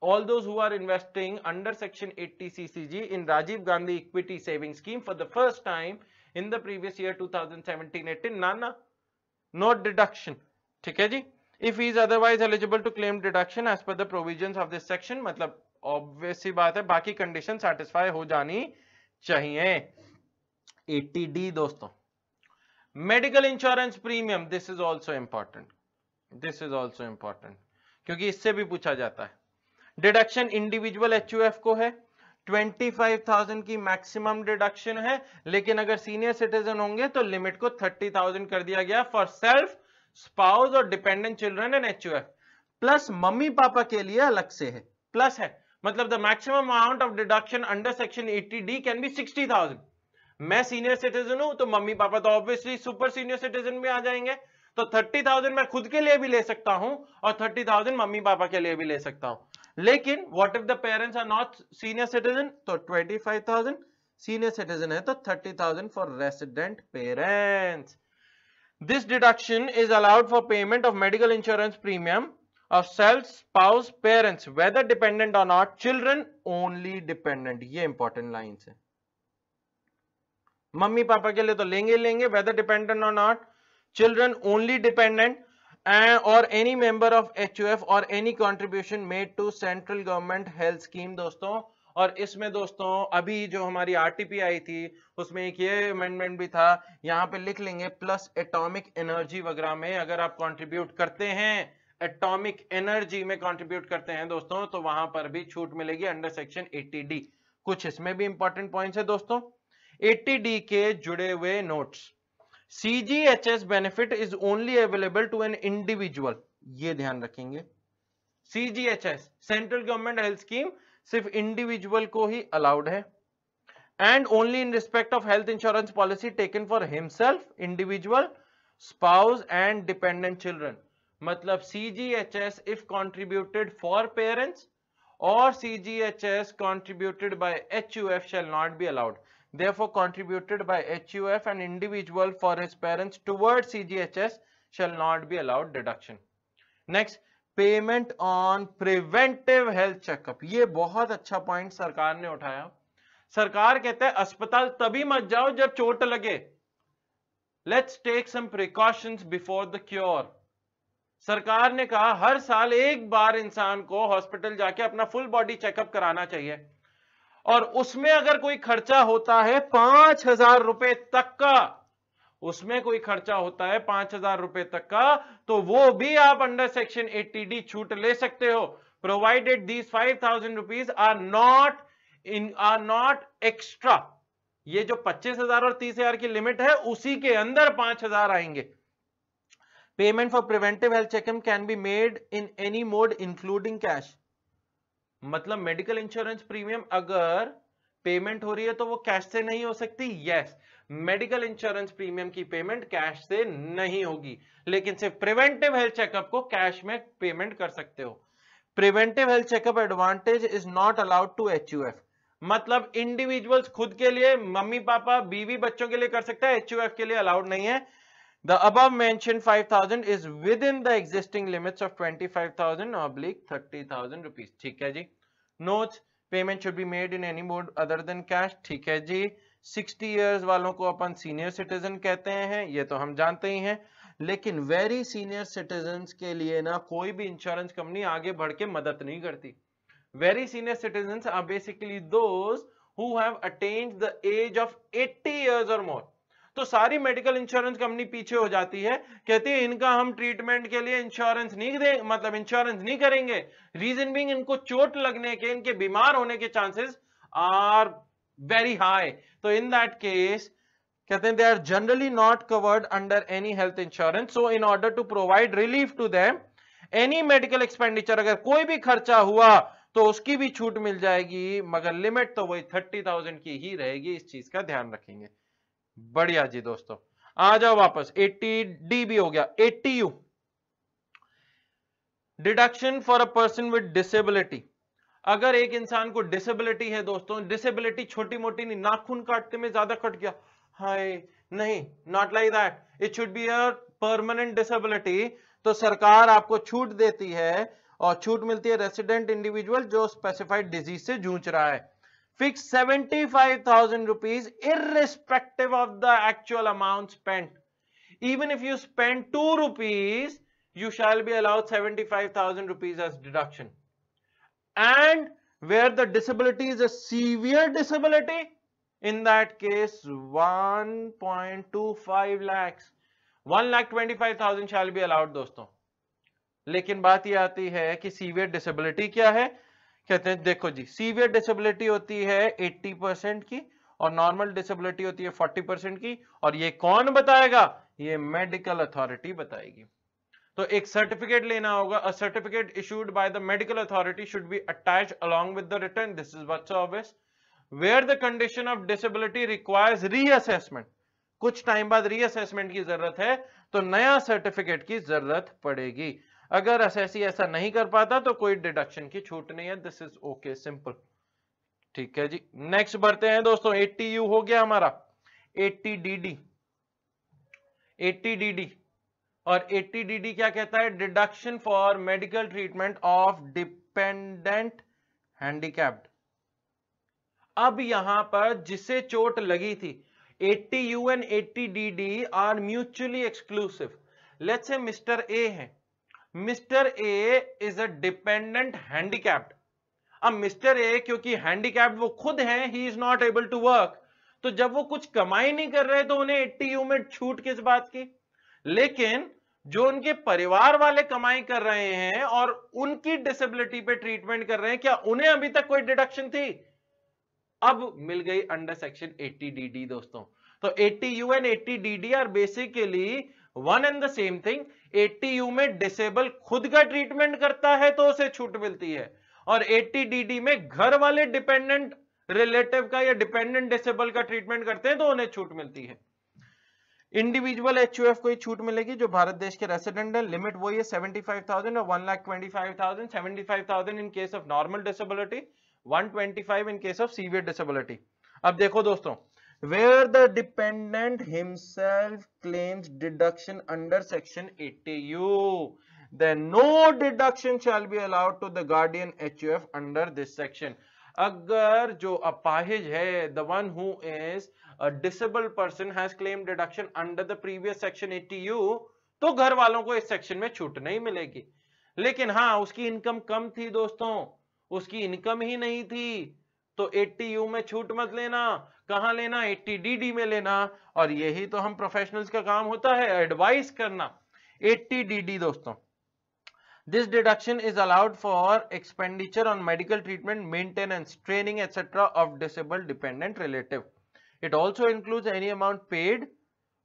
all those who are investing under section 80 ccg in rajiv gandhi equity saving scheme for the first time in the previous year 2017-18 nana no deduction ठीक है जी if he is otherwise eligible to claim deduction as per the provisions of this section मतलब obvious सी बात है बाकी condition satisfy हो जानी चाहिए 80d दोस्तों medical insurance premium this is also important this is also important क्योंकि इससे भी पूछा जाता है डिडक्शन इंडिविजुअल एच को है। 25,000 की मैक्सिमम डिडक्शन है। लेकिन अगर सीनियर सिटीजन होंगे तो लिमिट को 30,000 कर दिया गया फॉर सेल्फ स्पाउस और dependent children and H plus mummy papa के लिए अलग से है। प्लस है। मतलब the maximum amount of deduction under section 80 D can be 60,000 मैं सीनियर सिटीजन हूँ तो मम्मी पापा तो ऑब्वियसली सुपर सीनियर सिटीजन भी आ जाएँगे। तो 30,000 मैं खुद के लिए भी ले सकता हूँ और 30,000 मम्मी पापा के लिए भी ले सकता हूँ। लेकिन what if the parents are not senior citizen तो 25,000 सीनियर सिटीजन है तो 30,000 for resident parents this deduction is allowed for payment of medical insurance premium of self spouse parents whether dependent or not children only dependent. ये important line है. Mummy papa के लिए तो लेंगे लेंगे वेदर डिपेंडेंट और not children only dependent and or any member of HUF or any contribution made to central government health दोस्तों। और इसमें, दोस्तों, अभी जो हमारी आरटीपी आई थी, उसमें एक ये अमेंडमेंट भी था, यहाँ पे लिख लेंगे प्लस एटॉमिक एनर्जी वगैरह में अगर आप कंट्रीब्यूट करते हैं एटॉमिक एनर्जी में कंट्रीब्यूट करते हैं, दोस्तों तो वहाँ पर भी छूट मिलेगी अंडर सेक्शन 80 डी कुछ इसमें भी इंपॉर्टेंट पॉइंट्स है, दोस्तों। 80 डी के जुड़े हुए notes CGHS benefit is only available to an individual ये ध्यान रखेंगे। CGHS central government health scheme सिर्फ़ इंडिविजुअल को ही अलाउड है। And only in respect of health insurance policy taken for himself individual spouse and dependent children मतलब CGHS if contributed for parents or CGHS contributed by HUF shall not be allowed. Therefore, contributed by HUF an individual for his parents towards CGHS shall not be allowed deduction. Next, payment on preventive health checkup ये बहुत अच्छा point सरकार ने उठाया। सरकार कहते हैं अस्पताल तभी मत जाओ जब चोट लगे। Let's take some precautions before the cure सरकार ने कहा हर साल एक बार इंसान को हॉस्पिटल जाके अपना फुल बॉडी चेकअप कराना चाहिए। और उसमें अगर कोई खर्चा होता है पाँच हज़ार रुपए तक का, उसमें कोई खर्चा होता है पाँच हज़ार रुपए तक का तो वो भी आप अंडर सेक्शन एट्टी डी छूट ले सकते हो। Provided these five thousand rupees are not in are not extra ये जो पच्चीस हज़ार और तीस हज़ार की लिमिट है, उसी के अंदर पाँच हज़ार आएँगे। Payment for preventive health checkup can be made in any mode including cash मतलब मेडिकल इंश्योरेंस प्रीमियम अगर पेमेंट हो रही है तो वो कैश से नहीं हो सकती? यस मेडिकल इंश्योरेंस प्रीमियम की पेमेंट कैश से नहीं होगी। लेकिन सिर्फ़ प्रिवेंटिव हेल्थ चेकअप को कैश में पेमेंट कर सकते हो। Preventive health checkup advantage is not allowed to HUF मतलब इंडिविजुअल्स खुद के लिए मम्मी पापा बीवी बच्चों के लिए कर सकते हैं एच के लिए अलाउड नहीं है। The above mentioned 5000 is within the existing limits of 25000 oblique 30000 rupees. ठीक है जी. Notes payment should be made in any mode other than cash. ठीक है जी. 60 years को अपन सीनियर सिटीजन कहते हैं ये तो हम जानते ही हैं लेकिन वेरी सीनियर सिटीजन के लिए ना कोई भी इंश्योरेंस कंपनी आगे बढ़ के मदद नहीं करती very senior citizen are basically those who have attend the age of 80 years or more तो सारी मेडिकल इंश्योरेंस कंपनी पीछे हो जाती है। कहती है, इनका हम ट्रीटमेंट के लिए इंश्योरेंस नहीं दे मतलब इंश्योरेंस नहीं करेंगे। रीजन बिंग इनको चोट लगने के, इनके बीमार होने के चांसेस आर वेरी हाई तो इन दैट केस कहते हैं they are generally not covered under any health insurance so in order to provide relief to them any medical expenditure अगर कोई भी खर्चा हुआ तो उसकी भी छूट मिल जाएगी। मगर लिमिट तो वही थर्टी थाउज़ेंड की ही रहेगी। इस चीज़ का ध्यान रखेंगे। बढ़िया जी दोस्तों। आ जाओ वापस। 80 डी भी हो गया। 80 U. Deduction for a person with disability. अगर एक इंसान को डिसेबिलिटी है दोस्तों, डिसेबिलिटी छोटी मोटी नहीं, नाखून काटते में ज़्यादा कट गया। हाय, नहीं not like that it should be a permanent disability तो सरकार आपको छूट देती है और छूट मिलती है रेसिडेंट इंडिविजुअल जो स्पेसिफाइड डिज़ीज़ से जूझ रहा है। fix 75,000 rupees irrespective of the actual amount spent. Even if you spend 2 rupees, you shall be allowed 75,000 rupees as deduction. And where the disability is a severe disability, in that case 1.25 lakhs, 1 lakh 25,000 shall be allowed दोस्तों. लेकिन बात ये आती है कि severe disability क्या है कहते हैं, देखो जी सीवियर डिसेबिलिटी होती है 80 परसेंट की और नॉर्मल डिसेबिलिटी होती है 40 परसेंट की। और ये कौन बताएगा? ये मेडिकल अथॉरिटी बताएगी। तो एक सर्टिफिकेट लेना होगा। A certificate issued by the medical authority should be attach along with the return this is what's obvious where the condition of disability requires reassessment कुछ टाइम बाद रीअसेसमेंट की ज़रूरत है तो नया सर्टिफिकेट की ज़रूरत पड़ेगी। अगर एसएससी ऐसा नहीं कर पाता तो कोई डिडक्शन की छूट नहीं है। दिस इज़ ओके सिंपल ठीक है जी। नेक्स्ट बढ़ते हैं दोस्तों। 80 यू हो गया हमारा। 80 डी 80 डी डी और 80 डी डी क्या कहता है? Deduction for medical treatment of dependent handicapped अब यहाँ पर जिसे चोट लगी थी 80 U and 80 D D are mutually exclusive let's say mister A है। Mister A is a dependent handicapped. अब मिस्टर ए, क्योंकि हैंडीकैप्ड वो खुद हैं ही is not able to work तो जब वो कुछ कमाई नहीं कर रहे तो उन्हें एट्टी यू में छूट किस बात की? लेकिन जो उनके परिवार वाले कमाई कर रहे हैं और उनकी डिसेबिलिटी पे ट्रीटमेंट कर रहे हैं, क्या उन्हें अभी तक कोई डिडक्शन थी? अब मिल गई अंडर सेक्शन 80 डी दोस्तों। तो 80 U and 80 D are basically one and the same thing 80 U में डिसेबल खुद का ट्रीटमेंट करता है तो उसे छूट मिलती है। और 80 डी में घर वाले डिपेंडेंट रिलेटिव का या डिपेंडेंट डिसेबल का ट्रीटमेंट करते हैं तो उन्हें छूट मिलती है। इंडिविजुअल एच को ही छूट मिलेगी जो भारत देश के रेसिडेंट है। लिमिट वही है 75,000 और one lakh twenty five thousand seventy five thousand in case of normal disability 125 in case of severe disability अब देखो दोस्तों where the dependent himself claims deduction under section 80u then no deduction shall be allowed to the guardian HUF under this section अगर जो अपाहिज है one who is a disabled person has claimed deduction under the previous section 80u तो घर वालों को इस section में छूट नहीं मिलेगी लेकिन हाँ उसकी इनकम कम थी दोस्तों उसकी इनकम ही नहीं थी तो 80 यू में छूट मत लेना कहा लेना? एट्टी डीडी में लेना। और यही तो हम प्रोफेशनल्स का काम होता है एडवाइस करना। एट्टी डीडी दोस्तों this deduction is allowed for expenditure on medical treatment maintenance training etcetera of disable dependent relative it also include any amount paid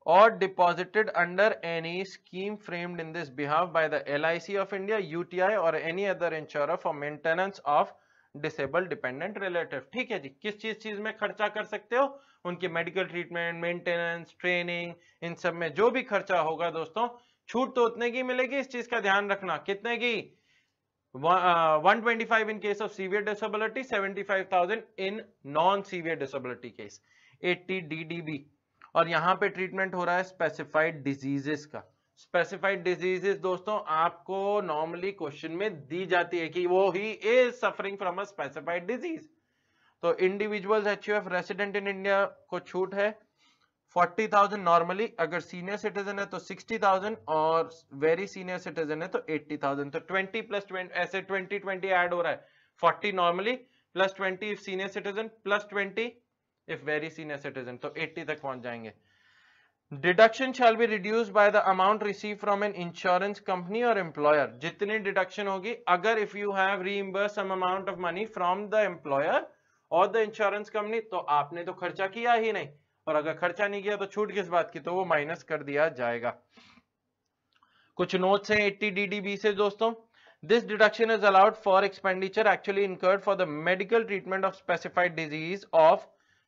और deposited under any scheme framed in this behalf by the L I C of India U और any other insure for maintenance of disable dependent relative ठीक है जी, किस चीज़ चीज़ में खर्चा कर सकते हो? उनके मेडिकल ट्रीटमेंट मेंटेनेंस ट्रेनिंग इन सब में जो भी खर्चा होगा दोस्तों, छूट तो उतने की मिलेगी, इस चीज़ का ध्यान रखना। कितने की? One twenty five in case of severe disability seventy five thousand in non severe disability case eighty D और यहाँ पे ट्रीटमेंट हो रहा है स्पेसिफाइड डिजीजेस का। स्पेसिफाइड डिजीजेस दोस्तों, आपको नॉर्मली क्वेश्चन में दी जाती है कि वो ही is suffering from a specified disease तो individuals H resident in India को छूट है। फोर्टी थाउज़ेंड नॉर्मली अगर सीनियर सिटीजन है तो सिक्सटी थाउज़ेंड और वेरी सीनियर सिटीजन है तो एट्टी थाउज़ेंड तो ट्वेंटी प्लस 20 ऐसे ट्वेंटी ट्वेंटी एड हो रहा है। Forty normally plus twenty if senior citizen plus twenty if very senior citizen तो एट्टी तक पहुँच जाएँगे। Deduction shall be reduce by the amount receive from an insurance company और employer जितनी डिडक्शन होगी, अगर if you have reimburse some amount of money from the employer और the insurance company तो आपने तो खर्चा किया ही नहीं। और अगर खर्चा नहीं किया तो छूट किस बात की? तो वो माइनस कर दिया जाएगा। कुछ नोट्स हैं 80 डीडीबी से, दोस्तों। This deduction is allowed for expenditure actually incurred for the medical treatment of specified disease of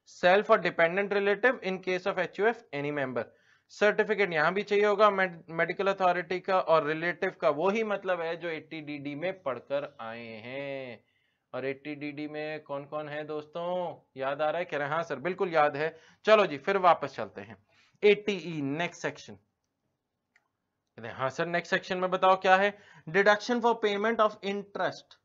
self और dependent relative in case of H any member certificate यहाँ भी चाहिए होगा मेडिकल अथॉरिटी का और रिलेटिव का वो ही मतलब है जो 80 डी में पढ़कर आए हैं। और एट्टी डी में कौन कौन है दोस्तों? याद आ रहा है? कह रहे हैं हाँ सर, बिल्कुल याद है। चलो जी, फिर वापस चलते हैं। एटीई नेक्स्ट सेक्शन हाँ सर नेक्स्ट सेक्शन में बताओ क्या है? Deduction for payment of interest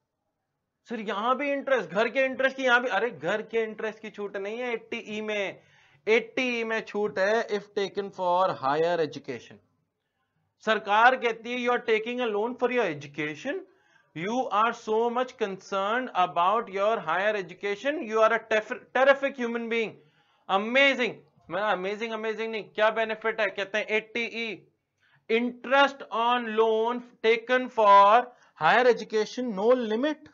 sir यहाँ भी इंटरेस्ट घर के इंटरेस्ट की यहाँ भी, अरे घर के इंटरेस्ट की छूट नहीं है एट्टी ई e में एट्टी ई e में छूट है if taken for higher education सरकार कहती है you are taking a loan for your education you are so much concern about your higher education you are a terrific human being amazing amazing amazing नहीं, क्या benefit है? कहते हैं eighty E interest on loan taken for higher education no limit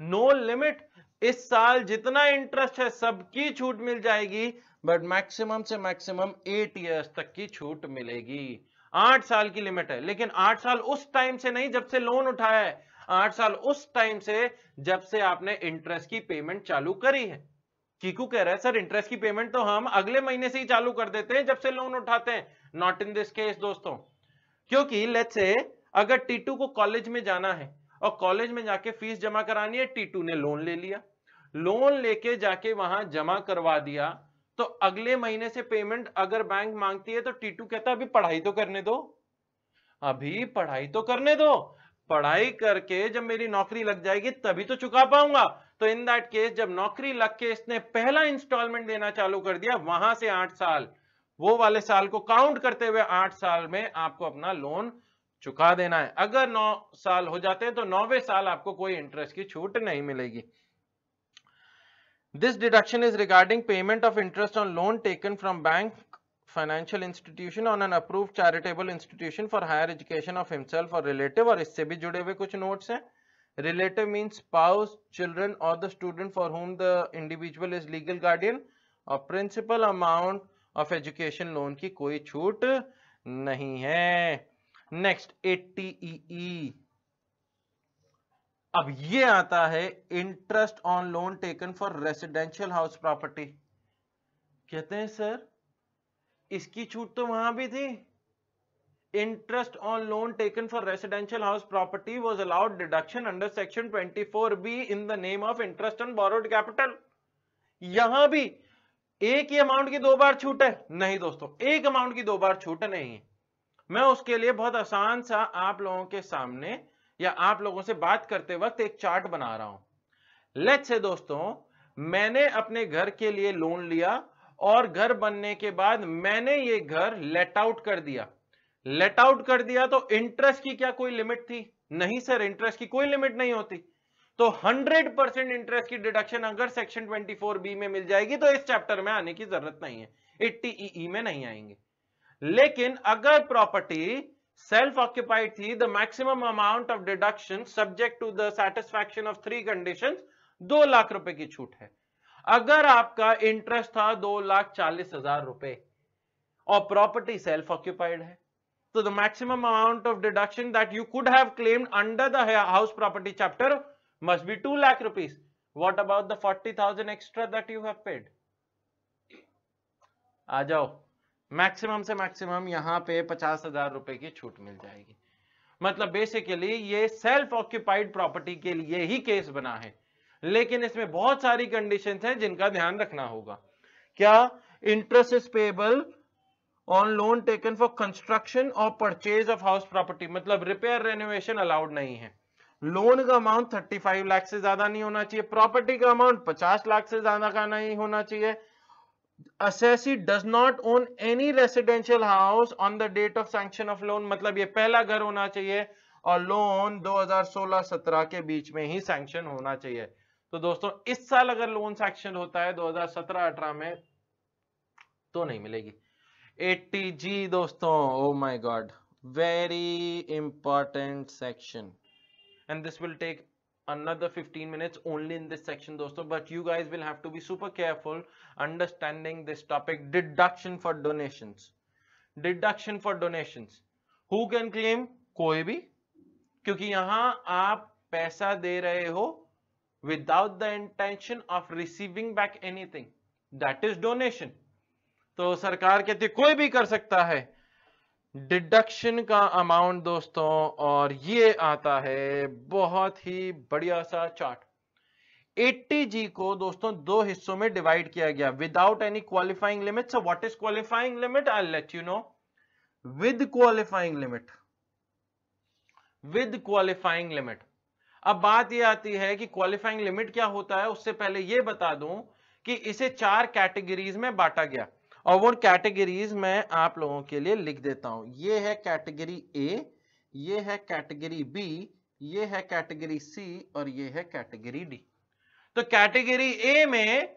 no limit. इस साल जितना interest है, सबकी छूट मिल जाएगी बट मैक्सिमम से मैक्सिमम एट इयर्स तक की छूट मिलेगी। आठ साल की लिमिट है, लेकिन आठ साल उस टाइम से नहीं जब से लोन उठाया है। आठ साल उस टाइम से जब से आपने इंटरेस्ट की पेमेंट चालू करी है। कीकू कह रहा है, सर इंटरेस्ट की पेमेंट तो हम अगले महीने से ही चालू कर देते हैं जब से लोन उठाते हैं। नॉट इन दिस केस दोस्तों। क्योंकि लेट्स से अगर टीटू को कॉलेज में जाना है और कॉलेज में जाके फ़ीस जमा करानी है, टीटू ने लोन ले लिया। लोन लेके जाके वहाँ जमा करवा दिया। तो अगले महीने से पेमेंट अगर बैंक मांगती है तो टीटू कहता अभी पढ़ाई तो करने दो। अभी पढ़ाई तो करने दो। पढ़ाई करके जब मेरी नौकरी लग जाएगी, तभी तो चुका पाऊँगा। तो इन दैट केस जब नौकरी लग के इसने पहला इंस्टॉलमेंट देना चालू कर दिया, वहाँ से आठ साल, वो वाले साल को काउंट करते हुए आठ साल में आपको अपना लोन चुका देना है। अगर नौ साल हो जाते हैं तो नौवे साल आपको कोई इंटरेस्ट की छूट नहीं मिलेगी। This deduction is regarding payment of interest on loan taken from bank financial institution on an approve charitable institution for higher education of himself और रिलेटिव और इससे भी जुड़े हुए कुछ नोट्स हैं। रिलेटिव मीन स्पाउस चिल्ड्रन और the student for whom the individual is legal guardian और principal amount of education loan की कोई छूट नहीं है। नेक्स्ट एटीई अब ये आता है interest on loan taken for residential house property कहते हैं, सर, इसकी छूट तो वहाँ भी थी। Interest on loan taken for residential house property was allowed deduction under section 24 B in the name of interest on borrowed capital यहाँ भी एक ही अमाउंट की दो बार छूट है। नहीं दोस्तों, एक अमाउंट की दो बार छूट नहीं है। मैं उसके लिए बहुत आसान सा आप लोगों के सामने या आप लोगों से बात करते वक्त एक चार्ट बना रहा हूँ। लेट से दोस्तों, मैंने अपने घर के लिए लोन लिया और घर बनने के बाद मैंने ये घर लेट आउट कर दिया। लेट आउट कर दिया तो इंटरेस्ट की क्या कोई लिमिट थी? नहीं सर इंटरेस्ट की कोई लिमिट नहीं होती। तो 100 परसेंट इंटरेस्ट की डिडक्शन अगर सेक्शन 24 बी में मिल जाएगी तो इस चैप्टर में आने की ज़रूरत नहीं है। एट्टी ई में नहीं आएँगे। लेकिन अगर प्रॉपर्टी सेल्फ ऑक्यूपाइड थी the maximum amount of deduction subject to the satisfaction of three condition दो लाख रुपए की छूट है अगर आपका इंटरेस्ट था दो लाख चालीस हज़ार रुपए और प्रॉपर्टी सेल्फ ऑक्यूपाइड है तो the maximum amount of deduction that you could have claimed under the house property chapter must be 2 lakh rupees. What about the 40,000 extra that you have paid? आ जाओ मैक्सिमम से maximum यहाँ पे पचास हज़ार रुपए की छूट मिल जाएगी। मतलब बेसिकली ये सेल्फ ऑक्यूपाइड प्रॉपर्टी के लिए ही केस बना है। लेकिन इसमें बहुत सारी कंडीशंस हैं जिनका ध्यान रखना होगा। क्या interest is payable on loan taken for construction और परचेज ऑफ़ हाउस प्रॉपर्टी मतलब रिपेयर रेनोवेशन अलाउड नहीं है। लोन का अमाउंट 35 लाख से ज़्यादा नहीं होना चाहिए। प्रॉपर्टी का अमाउंट 50 लाख से ज़्यादा का नहीं होना चाहिए। Assessee does not own any residential house on the date of sanction of loan. मतलब ये पहला घर होना चाहिए और लोन 2016-17 के बीच में ही सैंक्शन होना चाहिए। तो दोस्तों, इस साल अगर लोन सैंक्शन होता है 2017-18 में तो नहीं मिलेगी। 80 जी दोस्तों ओ my God very important section and this will take another 15 minutes only in this section dosto but you guys will have to be super careful understanding this topic deduction for donations deduction for donations who can claim कोई भी क्योंकि यहाँ आप पैसा दे रहे हो without the intention of receiving back anything that is donation तो सरकार कहती कोई भी कर सकता है डिडक्शन का अमाउंट दोस्तों, और ये आता है बहुत ही बढ़िया सा चार्ट। 80 जी को दोस्तों दो हिस्सों में डिवाइड किया गया। Without any qualifying limit so what is qualifying limit I let you know with qualifying limit with qualifying limit अब बात यह आती है कि क्वालिफाइंग लिमिट क्या होता है, उससे पहले यह बता दूँ कि इसे चार कैटेगरीज में बांटा गया। और वो कैटेगरीज मैं आप लोगों के लिए लिख देता हूँ। ये है कैटेगरी ए ये है कैटेगरी बी ये है कैटेगरी सी और ये है कैटेगरी डी तो कैटेगरी ए में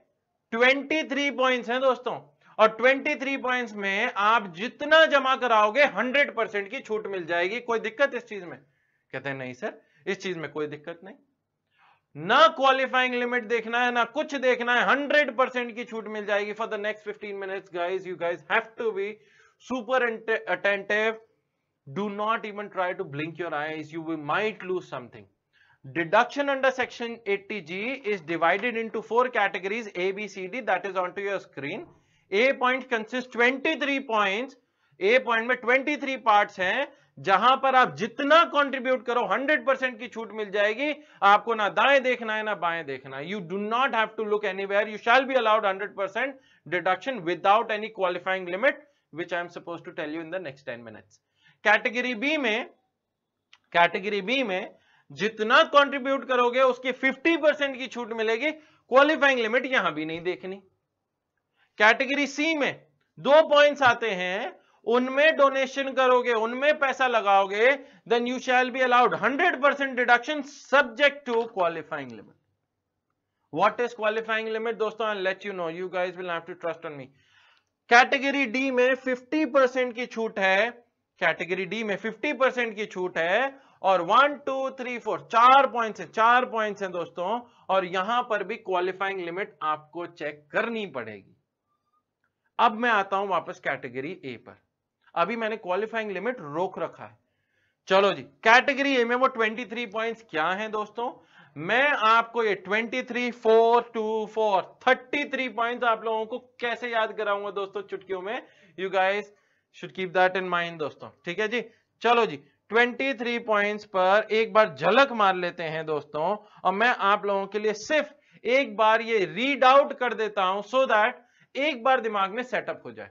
23 पॉइंट्स हैं दोस्तों और 23 पॉइंट्स में आप जितना जमा कराओगे 100 परसेंट की छूट मिल जाएगी। कोई दिक्कत इस चीज़ में? कहते हैं, नहीं सर, इस चीज़ में कोई दिक्कत नहीं। ना क्वालिफाइंग लिमिट देखना है, ना कुछ देखना है 100 परसेंट की छूट मिल जाएगी for the next 15 minutes guys you guys have to be super attentive do not even try to blink your eyes you might lose something deduction under section 80 G is divided into four categories A B C D that is on to your screen A point consist twenty three point A point में twenty three part है. जहाँ पर आप जितना contribute करो 100 percent की छूट मिल जाएगी। आपको ना दाएँ देखना है, ना बाएँ देखना है। You do not have to look anywhere you shall be allowed 100 percent deduction without any qualifying limit which I am suppose to tell you in the next ten minutes category B में category B में जितना contribute करोगे, उसकी 50 percent की छूट मिलेगी। Qualifying limit यहाँ भी नहीं देखनी। कैटेगरी सी में दो पॉइंट्स आते हैं। उनमें डोनेशन करोगे, उनमें पैसा लगाओगे then you shall be allowed 100 percent deduction subject to qualifying limit what is qualifying limit दोस्तों, I'll let you know. You guys will have to trust on me. Category D में 50 percent की छूट है category D में 50 percent की छूट है, और वन टू थ्री फोर चार पॉइंट्स है, चार पॉइंट्स हैं दोस्तों, और यहाँ पर भी क्वालिफाइंग लिमिट आपको चेक करनी पड़ेगी। अब मैं आता हूँ वापस कैटेगरी ए पर। अभी मैंने क्वालिफाइंग लिमिट रोक रखा है। चलो जी कैटेगरी ए में वो 23 पॉइंट्स क्या हैं दोस्तों? मैं आपको ये 23 4 2 4 33 पॉइंट्स आप लोगों को कैसे याद कराऊँगा दोस्तों चुटकियों में? You guys should keep that in mind दोस्तों। ठीक है जी? चलो जी 23 पॉइंट्स पर एक बार झलक मार लेते हैं दोस्तों। और मैं आप लोगों के लिए सिर्फ़ एक बार ये रीड आउट कर देता हूँ सो so दैट एक बार दिमाग में सेटअप हो जाए।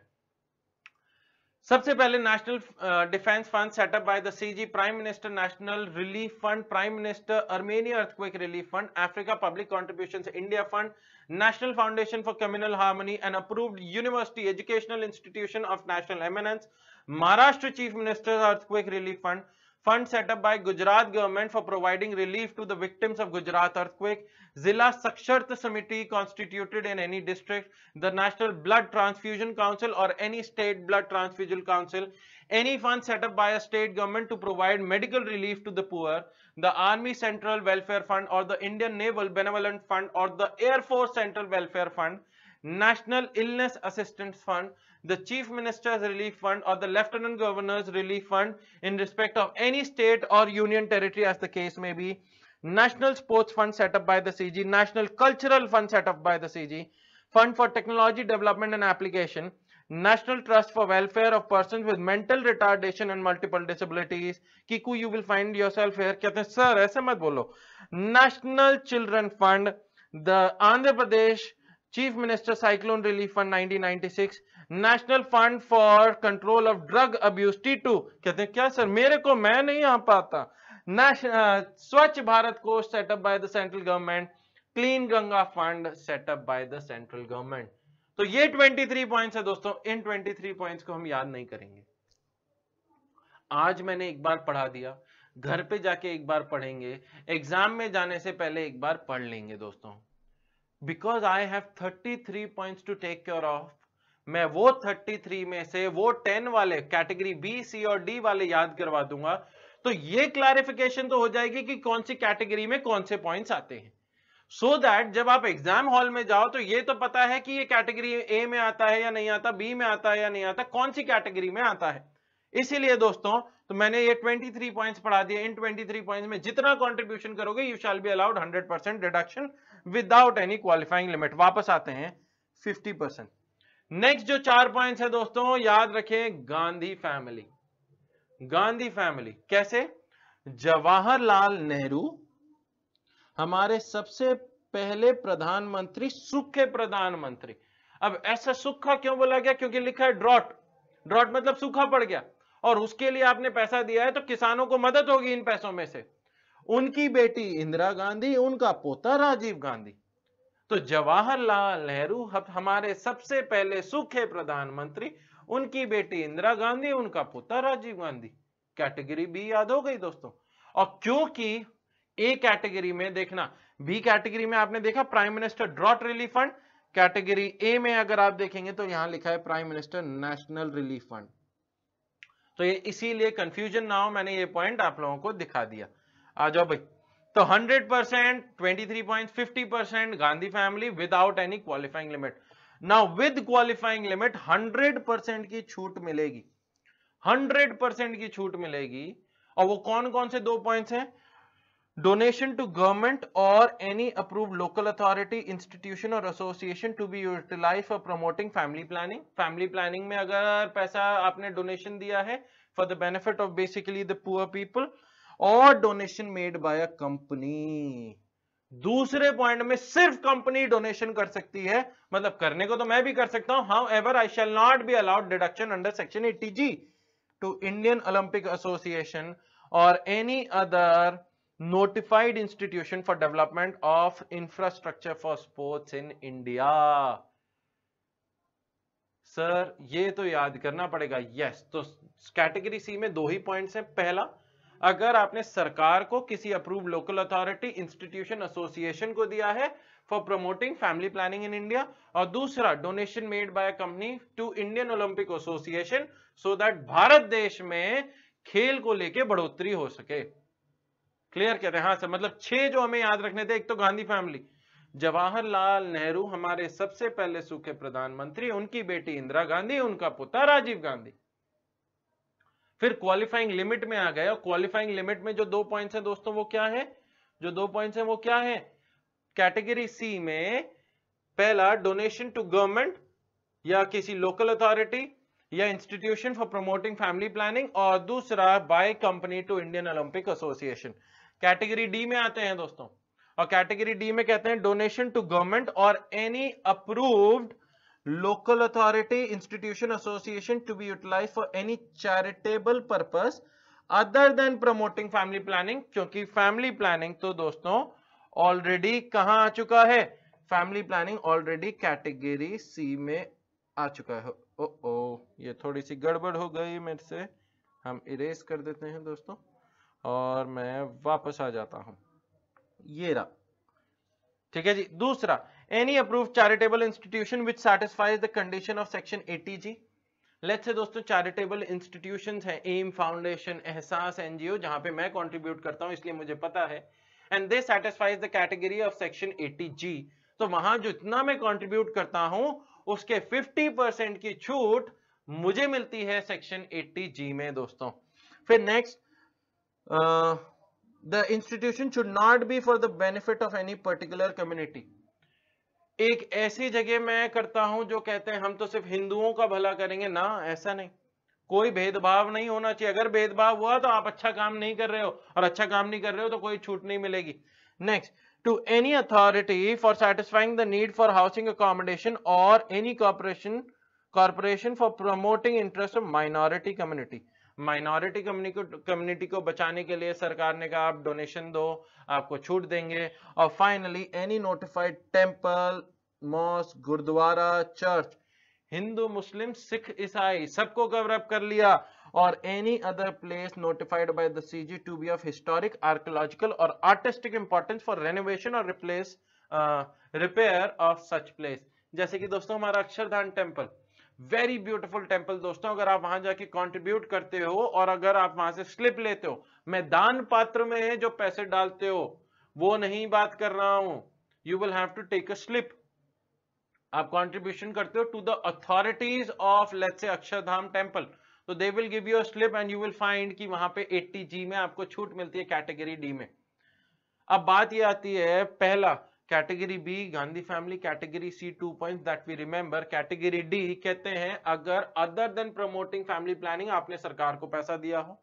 सबसे पहले national defence fund set up by the CG prime minister national relief fund prime minister Armenia earthquake relief fund Africa public contribution India fund national foundation for communal harmony and approved university educational institution of national eminence Maharashtra chief minister earthquake relief fund fund set up by Gujarat government for providing relief to the victims of Gujarat earthquake, Zilla Sakshart Samiti constituted in any district, the National Blood Transfusion Council or any state blood transfusion council, any fund set up by a state government to provide medical relief to the poor, the Army Central Welfare Fund or the Indian Naval Benevolent Fund or the Air Force Central Welfare Fund, National Illness Assistance Fund, the Chief Minister's Relief Fund or the Lieutenant Governor's Relief Fund in respect of any state or union territory as the case may be, National Sports Fund set up by the CG, National Cultural Fund set up by the CG, Fund for Technology Development and Application, National Trust for Welfare of Persons with Mental Retardation and Multiple Disabilities. Kiku, you will find yourself here. कहते हैं sir ऐसे मत बोलो. National Children Fund, the Andhra Pradesh Chief Minister Cyclone Relief Fund 1996, national fund for control of drug abuse T two कहते हैं, क्या sir, मेरे को, मैं नहीं आ पाता। स्वच्छ भारत को set up by the central government clean Ganga fund set up by the central government तो ये 23 पॉइंट्स है दोस्तों। इन 23 पॉइंट्स को हम याद नहीं करेंगे। आज मैंने एक बार पढ़ा दिया। घर पे जाके एक बार पढ़ेंगे। एग्ज़ाम में जाने से पहले एक बार पढ़ लेंगे दोस्तों। Because I have 33 points to take care of मैं वो 33 में से वो 10 वाले कैटेगरी बी सी और डी वाले याद करवा दूँगा। तो ये क्लैरिफिकेशन तो हो जाएगी कि कौन सी कैटेगरी में कौन से पॉइंट्स आते हैं। सो so दैट जब आप एग्ज़ाम हॉल में जाओ तो ये तो पता है कि ये कैटेगरी ए में आता है या नहीं आता बी में आता है या नहीं आता, कौन सी कैटेगरी में आता है। इसीलिए दोस्तों तो मैंने ये 23 पॉइंट्स पढ़ा दिए। इन 23 पॉइंट्स में जितना कंट्रीब्यूशन करोगे you shall be allowed 100 percent deduction without any qualifying limit वापस आते हैं 50 परसेंट नेक्स्ट जो चार पॉइंट्स है दोस्तों, याद रखें गांधी फैमिली गांधी फैमिली कैसे? जवाहरलाल नेहरू, हमारे सबसे पहले प्रधानमंत्री, सूखे प्रधानमंत्री। अब ऐसा सूखा क्यों बोला गया? क्योंकि लिखा है ड्रॉट ड्रॉट मतलब सूखा पड़ गया। और उसके लिए आपने पैसा दिया है तो किसानों को मदद होगी इन पैसों में से। उनकी बेटी इंदिरा गांधी, उनका पोता राजीव गांधी। तो जवाहरलाल नेहरू हमारे सबसे पहले सूखे प्रधानमंत्री, उनकी बेटी इंदिरा गांधी, उनका पुत्र राजीव गांधी। कैटेगरी बी याद हो गई दोस्तों। और क्योंकि ए कैटेगरी में देखना, बी कैटेगरी में आपने देखा prime minister drought relief fund, category A में अगर आप देखेंगे तो यहाँ लिखा है prime minister national relief fund. तो ये इसीलिए कंफ्यूजन ना हो, मैंने ये पॉइंट आप लोगों को दिखा दिया। आ जाओ भाई। तो 100 percent twenty percent Gandhi family without any qualifying limit now with qualifying limit 100 percent की छूट मिलेगी। 100 परसेंट की छूट मिलेगी। और वो कौन कौन से दो पॉइंट्स हैं? डोनेशन टू गवर्नमेंट और any approve local authority institution और association to be utilize for promoting family planning family planning में अगर पैसा आपने डोनेशन दिया है for the benefit of basically the poor people और donation made by a company. दूसरे पॉइंट में सिर्फ़ कंपनी डोनेशन कर सकती है। मतलब करने को तो मैं भी कर सकता हूँ। However I shall not be allowed deduction under section eighty G to Indian Olympic association और any other notified institution for development of infrastructure for sports in India sir ये तो याद करना पड़ेगा। यस yes, तो कैटेगरी सी में दो ही पॉइंट्स हैं। पहला अगर आपने सरकार को किसी approve local authority institution association को दिया है for promoting family planning in India और दूसरा donation made by company to Indian Olympic association so that Bharat देश में खेल को लेके बढ़ोतरी हो सके। क्लियर कहते हैं? हाँ सर मतलब छह जो हमें याद रखने थे, एक तो गांधी फैमिली जवाहरलाल नेहरू हमारे सबसे पहले सूखे प्रधानमंत्री, उनकी बेटी इंदिरा गांधी, उनका पुत्र राजीव गांधी। फिर क्वालिफाइंग लिमिट में आ गए और क्वालिफाइंग लिमिट में जो दो पॉइंट्स हैं दोस्तों, वो क्या है? जो दो पॉइंट्स हैं वो क्या है? कैटेगरी सी में पहला डोनेशन टू गवर्नमेंट या किसी लोकल अथॉरिटी या institution for promoting family planning और दूसरा by company to Indian Olympic association category D में आते हैं दोस्तों। और कैटेगरी डी में कहते हैं डोनेशन टू गवर्नमेंट और any approved local authority institution association to be utilized for any charitable purpose other than promoting family planning क्योंकि family planning तो दोस्तों already कहाँ आ चुका है family planning already category C में आ चुका है ओ ओ ये थोड़ी सी गड़बड़ हो गई मेरे से हम इरेज कर देते हैं दोस्तों और मैं वापस आ जाता हूँ ये रहा ठीक है जी दूसरा any approved charitable institution which satisfies the condition of section 80g let's say दोस्तों चैरिटेबल इंस्टीट्यूशन हैं एम फाउंडेशन एहसास एनजीओ जहाँ पे मैं कंट्रीब्यूट करता हूँ, इसलिए मुझे पता है। And they satisfies the category of section 80g तो वहाँ जो इतना मैं कंट्रीब्यूट करता हूँ, उसके 50 परसेंट की छूट मुझे मिलती है सेक्शन 80g में दोस्तों। फिर next the institution should not be for the benefit of any particular community एक ऐसी जगह मैं करता हूँ जो कहते हैं, हम तो सिर्फ़ हिंदुओं का भला करेंगे। ना, ऐसा नहीं। कोई भेदभाव नहीं होना चाहिए। अगर भेदभाव हुआ तो आप अच्छा काम नहीं कर रहे हो और अच्छा काम नहीं कर रहे हो तो कोई छूट नहीं मिलेगी। Next to any authority for satisfying the need for housing accommodation और any corporation corporation for promoting interest of minority community minority community को बचाने के लिए सरकार ने कहा, आप डोनेशन दो, आपको छूट देंगे। और finally any notified temple mosque gurdwara church Hindu, Muslim, Sikh, ईसाई, सबको कवर अप कर लिया। और any other place notified by the CG to be of historic archaeological और आर्टिस्टिक इंपॉर्टेंस फॉर रेनोवेशन और replace repair of such place जैसे कि दोस्तों, हमारा Akshardham temple very beautiful temple दोस्तों, अगर आप वहाँ जाके कंट्रीब्यूट करते हो और अगर आप वहाँ से स्लिप लेते हो, मैं दान पात्र में है जो पैसे डालते हो, वो नहीं बात कर रहा हूँ। You will have to take a slip आप कॉन्ट्रीब्यूशन करते हो to the authorities of let say Akshardham temple तो they will give you slip and you will find कि वहाँ पे 80 जी में आपको छूट मिलती है कैटेगरी डी में। अब बात ये आती है, पहला category B, Gandhi family category C, two point that we remember. Category D कहते हैं, अगर other than promoting family planning आपने सरकार को पैसा दिया हो।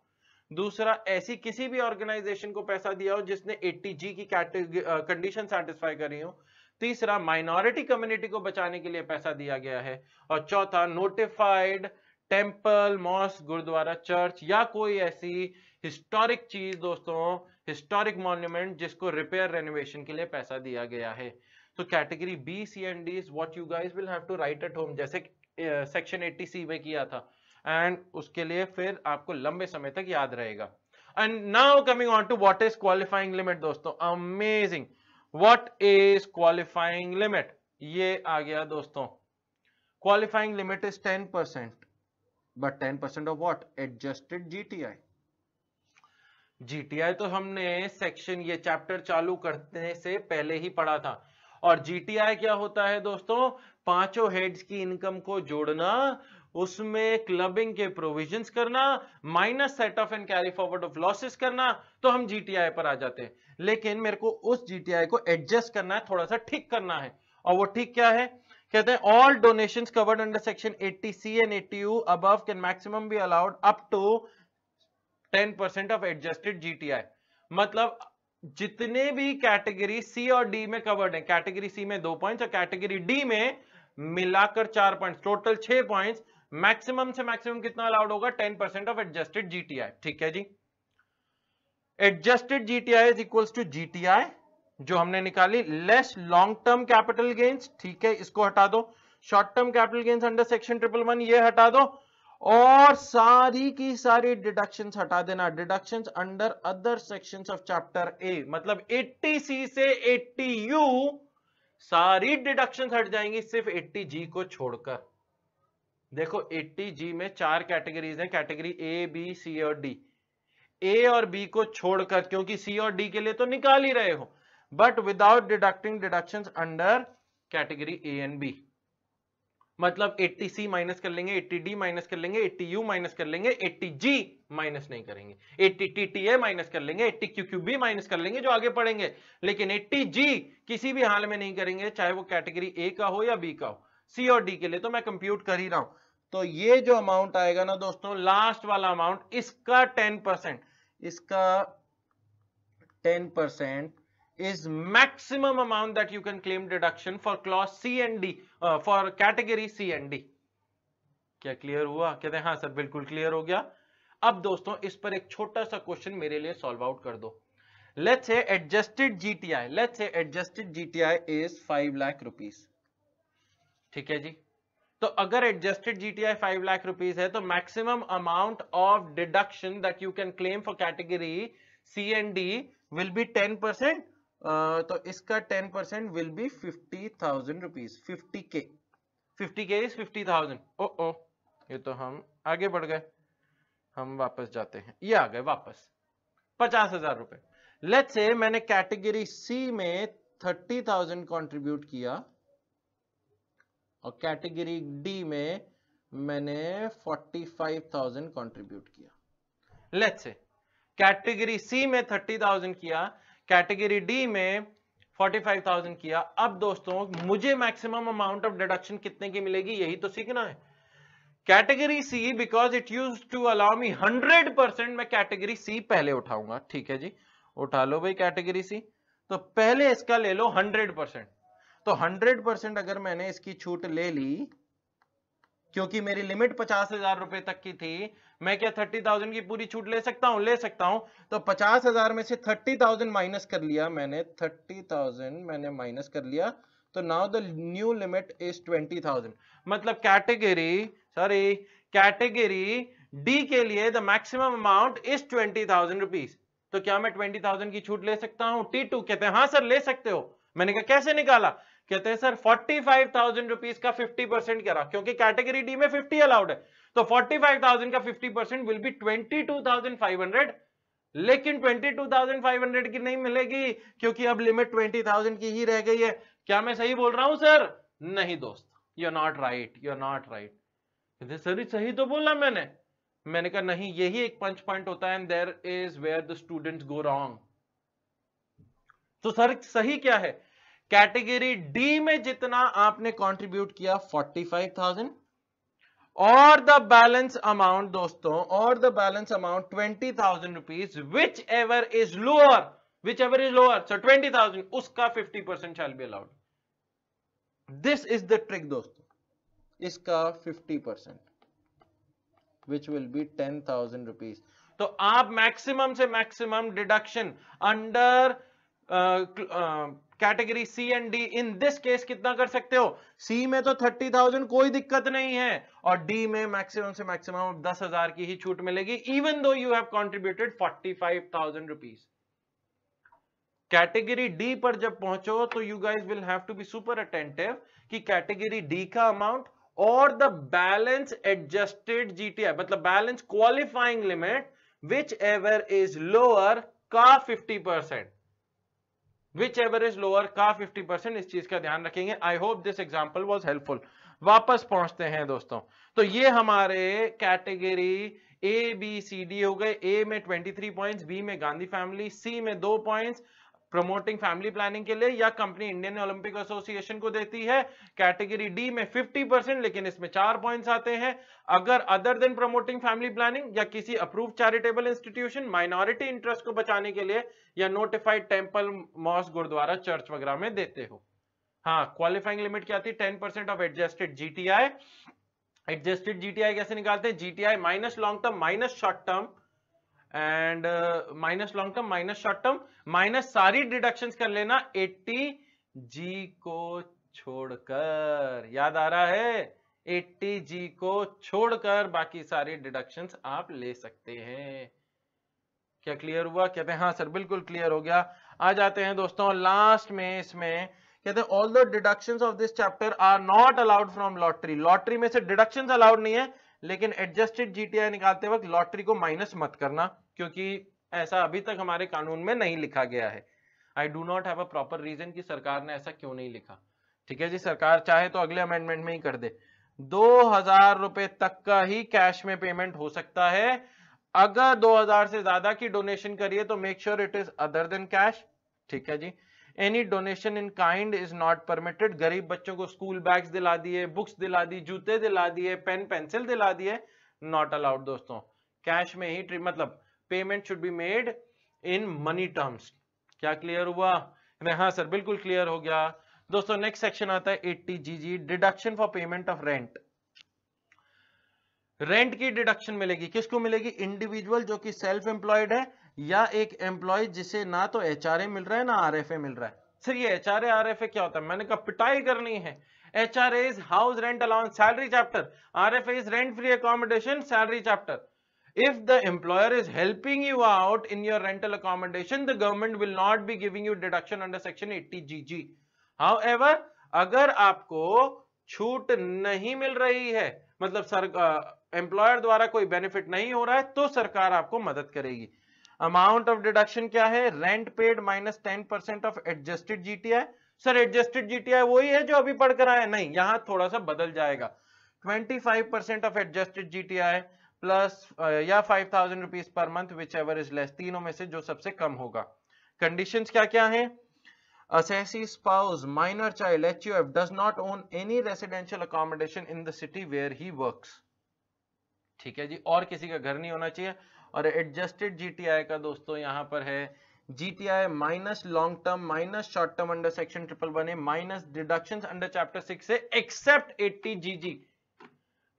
दूसरा, ऐसी किसी भी ऑर्गेनाइजेशन को पैसा दिया हो जिसने 80 जी की कंडीशन सेटिस्फाई करी हो। तीसरा माइनॉरिटी कम्युनिटी को बचाने के लिए पैसा दिया गया है। और चौथा notified temple mosque gurdwara church या कोई ऐसी हिस्टोरिक चीज़, दोस्तों हिस्टोरिक मॉन्यूमेंट जिसको रिपेयर रेनोवेशन के लिए पैसा दिया गया है। तो category B C and D is what you guys will have to write at home जैसे सेक्शन एट्टी सी में किया था। एंड उसके लिए फिर आपको लंबे समय तक याद रहेगा। And now coming on to what is qualifying limit दोस्तों amazing what is qualifying limit ये आ गया, दोस्तों। Qualifying limit is ten percent but ten percent of what adjusted GTI GTI तो हमने सेक्शन ये चैप्टर चालू करने से पहले ही पढ़ा था। और जीटीआई क्या होता है दोस्तों? पाँचों हेड्स की इनकम को जोड़ना, उसमें क्लबिंग के प्रोविजंस करना minus set off and carry forward of losses करना तो हम जीटीआई पर आ जाते हैं। लेकिन मेरे को उस जीटीआई को एडजस्ट करना है, थोड़ा सा ठीक करना है। और वो ठीक क्या है? कहते हैं all donation covered under section 80 C and 80 U above can maximum be allowed up to ten percent of adjusted GTI मतलब जितने भी कैटेगरी सी और डी में कवर्ड है कैटेगरी सी में दो पॉइंट्स और कैटेगरी डी में मिलाकर चार पॉइंट्स टोटल छह पॉइंट्स मैक्सिमम से मैक्सिमम कितना अलाउड होगा? Ten percent of adjusted GTI ठीक है जी? Adjusted GTI is equals to GTI जो हमने निकाली less long term capital gains ठीक है, इसको हटा दो। Short term capital gains under section triple one ये हटा दो। और सारी की सारी डिडक्शंस हटा देना। Deductions under other sections of chapter A मतलब 80 सी से 80 यू सारी डिडक्शंस हट जाएँगी सिर्फ़ 80 जी को छोड़कर। देखो 80 जी में चार कैटेगरीज हैं कैटेगरी ए बी सी और डी ए और बी को छोड़कर, क्योंकि सी और डी के लिए तो निकाल ही रहे हो। But without deducting deduction under category A and B मतलब 80 सी माइनस कर लेंगे 80 डी माइनस कर लेंगे 80 यू माइनस कर लेंगे 80 जी माइनस नहीं करेंगे। 80 टी टी ए माइनस कर लेंगे 80 क्यू क्यू बी माइनस कर लेंगे, जो आगे पढ़ेंगे। लेकिन 80 जी किसी भी हाल में नहीं करेंगे, चाहे वो कैटेगरी ए का हो या बी का हो। सी और डी के लिए तो मैं कंप्यूट कर ही रहा हूँ। तो ये जो अमाउंट आएगा ना दोस्तों लास्ट वाला अमाउंट इसका टेन परसेंट इसका ten percent is maximum amount that you can claim deduction for clause C and D uh, for category C and D. क्या क्लियर हुआ? कहते हैं हाँ सर बिल्कुल क्लियर हो गया। अब दोस्तों इस पर एक छोटा सा क्वेश्चन मेरे लिए सॉल्व आउट कर दो। Let's say adjusted GTI let's say adjusted GTI is five lakh rupees ठीक है जी? तो अगर adjusted GTI five lakh rupees है तो maximum amount of deduction that you can claim for category C and D will be ten percent तो इसका ten percent will be fifty thousand rupees fifty K fifty K is fifty thousand ओ ओ ये तो हम आगे बढ़ गए। हम वापस जाते हैं। ये आ गए वापस। पचास हज़ार रुपए। लेट से मैंने कैटेगरी सी में थर्टी थाउज़ेंड कॉन्ट्रीब्यूट किया और कैटेगरी डी में मैंने फोर्टी फाइव थाउज़ेंड कॉन्ट्रीब्यूट किया। लेट से कैटेगरी सी में थर्टी थाउज़ेंड किया कैटेगरी डी में 45,000 किया। अब दोस्तों मुझे मैक्सिमम अमाउंट ऑफ़ डिडक्शन कितने की मिलेगी यही तो सीखना है। Category C because it use to allow me 100 percent मैं कैटेगरी सी पहले उठाऊँगा। ठीक है जी? उठा लो भाई कैटेगरी सी तो पहले इसका ले लो 100 परसेंट तो 100 परसेंट अगर मैंने इसकी छूट ले ली क्योंकि मेरी लिमिट पचास हज़ार रुपए तक की थी, मैं क्या थर्टी थाउज़ेंड की पूरी छूट ले सकता हूँ? ले सकता हूँ। तो पचास हज़ार में से थर्टी थाउज़ेंड माइनस कर लिया मैंने, थर्टी थाउज़ेंड मैंने माइनस कर लिया तो now the new limit is twenty thousand मतलब कैटेगरी सॉरी कैटेगरी डी के लिए the maximum amount is twenty thousand rupees तो क्या मैं ट्वेंटी थाउज़ेंड की छूट ले सकता हूँ? टी टू कहते हैं हाँ सर, ले सकते हो। मैंने कहा, कैसे निकाला? कहते हैं, sir forty five thousand rupees का फिफ्टी परसेंट करा क्योंकि कैटेगरी डी में फिफ्टी अलाउड है। तो फोर्टी फाइव थाउज़ेंड का fifty percent will be twenty two thousand five hundred लेकिन twenty two thousand five hundred की नहीं मिलेगी, क्योंकि अब लिमिट ट्वेंटी थाउज़ेंड की ही रह गई है। क्या मैं सही बोल रहा हूँ, सर? नहीं, दोस्त। You are not right you are not right कहते सर, सही तो बोला मैंने। मैंने कहा, नहीं, यही एक पंच पॉइंट होता है and there is where the students go wrong तो सर, सही क्या है? कैटेगरी डी में जितना आपने कंट्रीब्यूट किया फोर्टी फाइव थाउज़ेंड और द बैलेंस अमाउंट दोस्तों, और the balance amount twenty thousand rupees whichever is lower whichever is lower so twenty thousand उसका fifty percent shall be allowed this is the trick दोस्तों, इसका fifty percent which will be ten thousand rupees तो आप maximum से maximum deduction under category C and D in this case कितना कर सकते हो? सी में तो थर्टी थाउज़ेंड कोई दिक्कत नहीं है। और डी में मैक्सिमम से मैक्सिमम दस हज़ार की ही छूट मिलेगी even though you have contributed forty five thousand rupees category D पर जब पहुंचो तो you guys will have to be super attentive कि कैटेगरी डी का अमाउंट और द बैलेंस एडजस्टेड जीटीआई मतलब balance qualifying limit whichever is lower का 50 percent whichever is lower का 50 परसेंट इस चीज़ का ध्यान रखेंगे। I hope this example was helpful वापस पहुँचते हैं दोस्तों। तो ये हमारे category A B C D हो गए। ए में 23 पॉइंट्स बी में गांधी फैमिली सी में दो पॉइंट्स प्रमोटिंग फैमिली प्लानिंग के लिए, या कंपनी इंडियन ओलंपिक एसोसिएशन को देती है। कैटेगरी डी में 50 परसेंट लेकिन इसमें चार पॉइंट्स आते हैं। अगर other than promoting family planning या किसी approve charitable institution minority interest को बचाने के लिए, या notified temple mosque gurdwara church वगैरह में देते हो। हाँ क्वालिफाइंग लिमिट क्या थी? Ten percent of adjusted GTI adjusted GTI कैसे निकालते हैं? GTI minus long term minus short term and minus long term minus short term minus सारी डिडक्शंस कर लेना 80 जी को छोड़कर। याद आ रहा है? 80 जी को छोड़कर बाकी सारी डिडक्शंस आप ले सकते हैं। क्या क्लियर हुआ? कहते हैं हाँ सर बिल्कुल क्लियर हो गया। आ जाते हैं दोस्तों लास्ट में इसमें। कहते हैं all the deductions of this chapter are not allowed from lottery lottery में से डिडक्शंस अलाउड नहीं है। लेकिन एडजस्टेड जीटीआई निकालते वक्त लॉटरी को माइनस मत करना, क्योंकि ऐसा अभी तक हमारे कानून में नहीं लिखा गया है। I do not have a proper reason कि सरकार ने ऐसा क्यों नहीं लिखा। ठीक है जी, सरकार चाहे तो अगले अमेंडमेंट में ही कर दे। दो हज़ार रुपए तक का ही कैश में पेमेंट हो सकता है। अगर दो हज़ार से ज़्यादा की डोनेशन करिए तो make sure it is other than cash ठीक है जी। Any donation in kind is not permitted गरीब बच्चों को स्कूल बैग्स दिला दिए बुक्स दिला दी, जूते दिला दिए पेन पेंसिल दिला दिए नॉट अलाउड दोस्तों। कैश में ही मतलब payment should be made in money terms क्या क्लियर हुआ? हाँ सर बिल्कुल क्लियर हो गया। दोस्तों नेक्स्ट सेक्शन आता है eighty G G deduction for payment of rent rent की डिडक्शन मिलेगी। किसको मिलेगी? इंडिविजुअल जो कि सेल्फ एम्प्लॉयड है या एक एम्प्लॉय जिसे ना तो एचआरए मिल रहा है, ना आरएफए मिल रहा है। सर, ये एच आर क्या होता है? मैंने कहा, पिटाई करनी है। H R is house rent allowance salary chapter R F is rent free accommodation salary chapter if the employer is helping you out in your rental accommodation, the government will not be giving you deduction under section 80 gg however, अगर आपको छूट नहीं मिल रही है मतलब sir employer द्वारा कोई benefit नहीं हो रहा है तो सरकार आपको मदद करेगी। अमाउंट ऑफ़ डिडक्शन क्या है? Rent paid minus ten percent of adjusted GTI sir adjusted GTI वही है जो अभी पढ़कर आया? नहीं, यहाँ थोड़ा सा बदल जाएगा। 25 percent of adjusted GTI plus या five thousand rupees per month whichever is less तीनों में से जो सबसे कम होगा। कंडीशन क्या क्या है? Assessee spouse, minor child huf does not own any residential accommodation in the city where he works ठीक है जी, और किसी का घर नहीं होना चाहिए। और एडजस्टेड जीटीआई का दोस्तों यहाँ पर है। GTI minus long term minus short term under section triple one minus deduction under chapter six से एक्सेप्ट एट्टी जीजी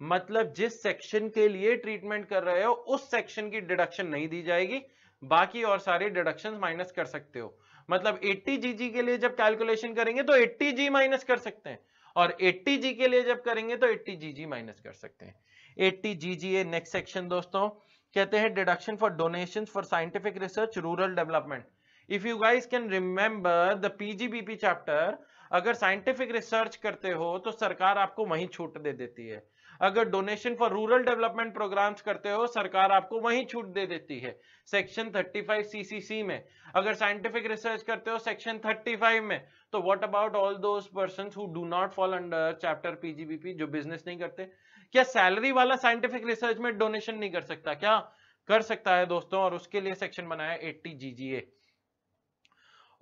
मतलब जिस सेक्शन के लिए ट्रीटमेंट कर रहे हो, उस सेक्शन की डिडक्शन नहीं दी जाएगी। बाकी और सारे डिडक्शन माइनस कर सकते हो। मतलब 80 जीजी के लिए जब कैलकुलेशन करेंगे तो 80 जी माइनस कर सकते हैं। और 80 जी के लिए जब करेंगे तो 80 जीजी माइनस कर सकते हैं। 80 जीजी है नेक्स्ट सेक्शन दोस्तों। कहते हैं deduction for donation for scientific research rural development if you guys can remember the PGBP chapter अगर साइंटिफिक रिसर्च करते हो तो सरकार आपको वहीं छूट दे देती है। अगर donation for rural development programs करते हो, सरकार आपको वहीं छूट दे देती है सेक्शन 35 सीसीसी में। अगर साइंटिफिक रिसर्च करते हो सेक्शन 35 में। तो what about all those persons who do not fall under chapter PGBP जो बिज़नेस नहीं करते? क्या सैलरी वाला साइंटिफिक रिसर्च में डोनेशन नहीं कर सकता? क्या कर सकता है दोस्तों? और उसके लिए सेक्शन बनाया eighty GGA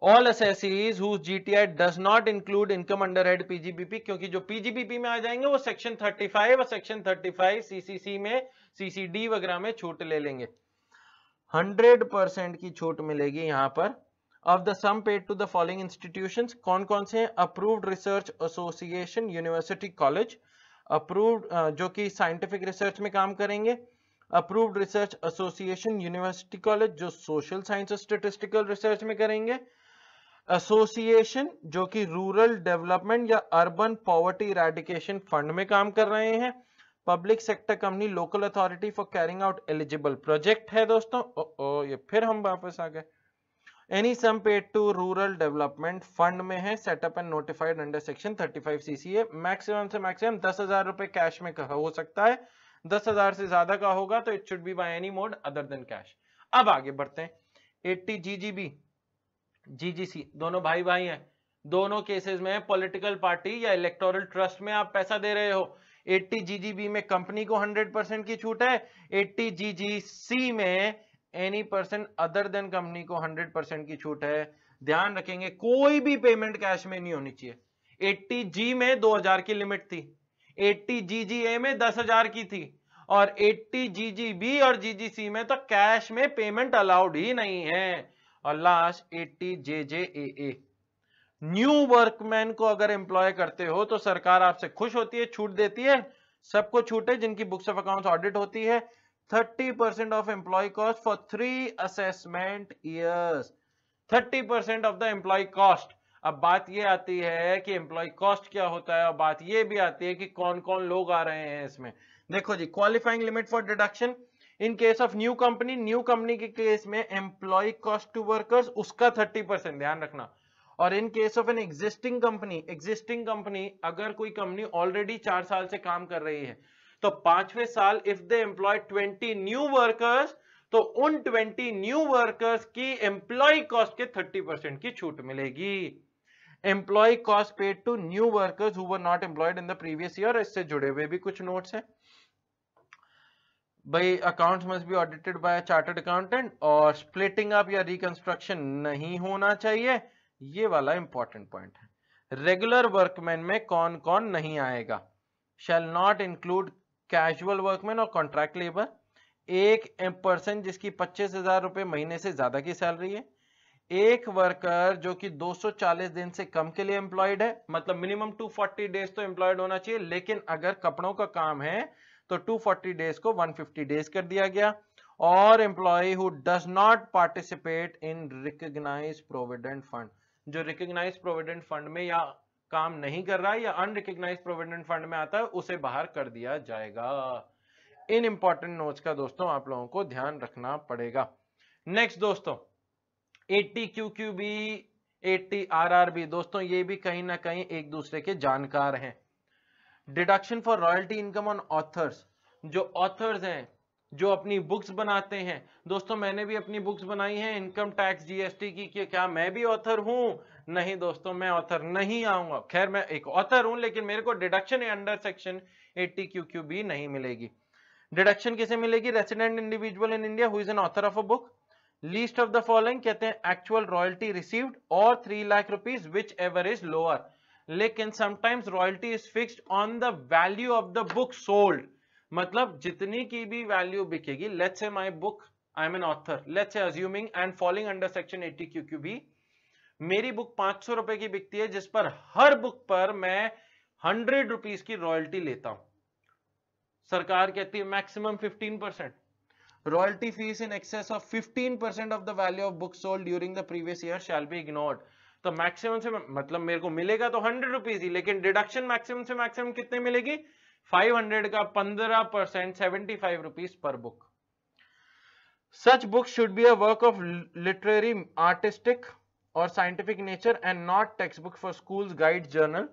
all assessees whose GTI does not include income under head PGBP क्योंकि जो PGBP में आ जाएँगे, वो सेक्शन 35 और सेक्शन 35 CCC में सीसीडी वगैरह में छूट ले लेंगे। 100 परसेंट की छूट मिलेगी यहाँ पर। Of the sum paid to the following institutions कौन कौन से approved research association university college approved जो कि साइंटिफिक रिसर्च में काम करेंगे। Approved research association university college जो सोशल साइंस और स्टेटिस्टिकल रिसर्च में करेंगे। एसोसिएशन जो कि रूरल डेवलपमेंट या अर्बन पॉवर्टी रेडिकेशन फंड में काम कर रहे हैं। Public sector company local authority for carrying out eligible project है दोस्तों। ओ, ओ ये फिर हम वापस आ गए। Any sum paid to rural development fund में है setup and notified under section 35 CCA maximum से मैक्सिमम दस हज़ार रुपए कैश में हो सकता है। दस हज़ार से ज़्यादा का होगा तो it should be by any mode other than cash अब आगे बढ़ते हैं। 80 जीजीबी जीजीसी दोनों भाई भाई हैं। दोनों केसेस में पॉलिटिकल पार्टी या इलेक्टोरल ट्रस्ट में आप पैसा दे रहे हो। 80 जीजीबी में कंपनी को 100 परसेंट की छूट है। 80 जीजीसी में any person other than company को 100 परसेंट की छूट है। ध्यान रखेंगे, कोई भी पेमेंट कैश में नहीं होनी चाहिए। 80 जी में 2000 की लिमिट थी। 80 जीजीए में 10000 की थी। और 80 जीजीबी और जीजीसी में तो कैश में पेमेंट अलाउड ही नहीं है। और last eighty J J A A new workman को अगर एम्प्लॉय करते हो तो सरकार आपसे खुश होती है, छूट देती है। सबको छूट है जिनकी बुक्स ऑफ़ अकाउंट्स ऑडिट होती है। 30 percent of employ cost for three assessment years 30 percent of the employ cost अब बात ये आती है कि एम्प्लॉय कॉस्ट क्या होता है और बात ये भी आती है कि कौन कौन लोग आ रहे हैं इसमें। देखो जी qualifying limit for deduction in case of new company new company के केस में एम्प्लॉय कॉस्ट टू वर्कर्स उसका 30 परसेंट ध्यान रखना। और in case of an existing company existing company अगर कोई कंपनी ऑलरेडी चार साल से काम कर रही है तो पाँचवें साल if they employ 20 new workers तो उन 20 न्यू वर्कर्स की एम्प्लॉय कॉस्ट के 30 परसेंट की छूट मिलेगी। Employ cost paid to new workers who were not employed in the previous year इससे जुड़े हुए भी कुछ नोट्स हैं। भाई accounts must be audited by chartered accountant और स्प्लिटिंग अप या रिकंस्ट्रक्शन नहीं होना चाहिए, ये वाला इंपॉर्टेंट पॉइंट है। रेगुलर वर्कमैन में कौन कौन नहीं आएगा। Shall not include casual workman और कॉन्ट्रैक्ट लेबर एक पर्सन जिसकी पच्चीस हज़ार रुपए महीने से ज़्यादा की सैलरी है, एक वर्कर जो कि 240 दिन से कम के लिए एम्प्लॉयड है मतलब मिनिमम 240 डेज़ तो एम्प्लॉयड होना चाहिए, लेकिन अगर कपड़ों का काम है तो 240 डेज़ को 150 डेज़ कर दिया गया, और employ who does not participate in recognise provident fund जो रिकग्नाइज प्रोविडेंट फंड में या काम नहीं कर रहा है या अनरिकग्नाइज प्रोविडेंट फंड में आता है, उसे बाहर कर दिया जाएगा। इन इंपॉर्टेंट नोट्स का दोस्तों, आप लोगों को ध्यान रखना पड़ेगा। नेक्स्ट दोस्तों 80 Q Q B eighty R R B दोस्तों, ये भी कहीं ना कहीं एक दूसरे के जानकार हैं। Deduction for royalty income on authors जो ऑथर्स हैं, जो अपनी बुक्स बनाते हैं। दोस्तों, मैंने भी अपनी बुक्स बनाई हैं इनकम टैक्स जीएसटी कि क्या मैं भी ऑथर हूँ? नहीं दोस्तों, मैं ऑथर नहीं आऊँगा। खैर, मैं एक ऑथर हूँ, लेकिन मेरे को deduction under section 80 Q Q B नहीं मिलेगी। डिडक्शन किसे मिलेगी? Resident individual in India who is an author of a book least of the following कहते हैं एक्चुअल रॉयल्टी रिसीव्ड और three lakh rupees whichever is lower लेकिन sometimes royalty is fixed on the value of the book sold मतलब जितनी की भी value बिकेगी let's say my book I am an author let's say assuming and following under section 80 QQB मेरी book पाँच सौ रुपए की बिकती है, जिस पर हर बुक पर मैं हंड्रेड रुपीज़ की रॉयल्टी लेता हूँ। सरकार कहती है maximum fifteen percent. Royalty fees in excess of fifteen percent of the value of book sold during the previous year shall be ignored. तो मैक्सिमम से मतलब मेरे को मिलेगा तो हंड्रेड रुपीज़ ही, लेकिन डिडक्शन मैक्सिमम से मैक्सिमम कितने मिलेगी? 500 का 15 percent, seventy five rupees per book. Such book should be a work of literary artistic. Scientific nature and not text book for school guide journal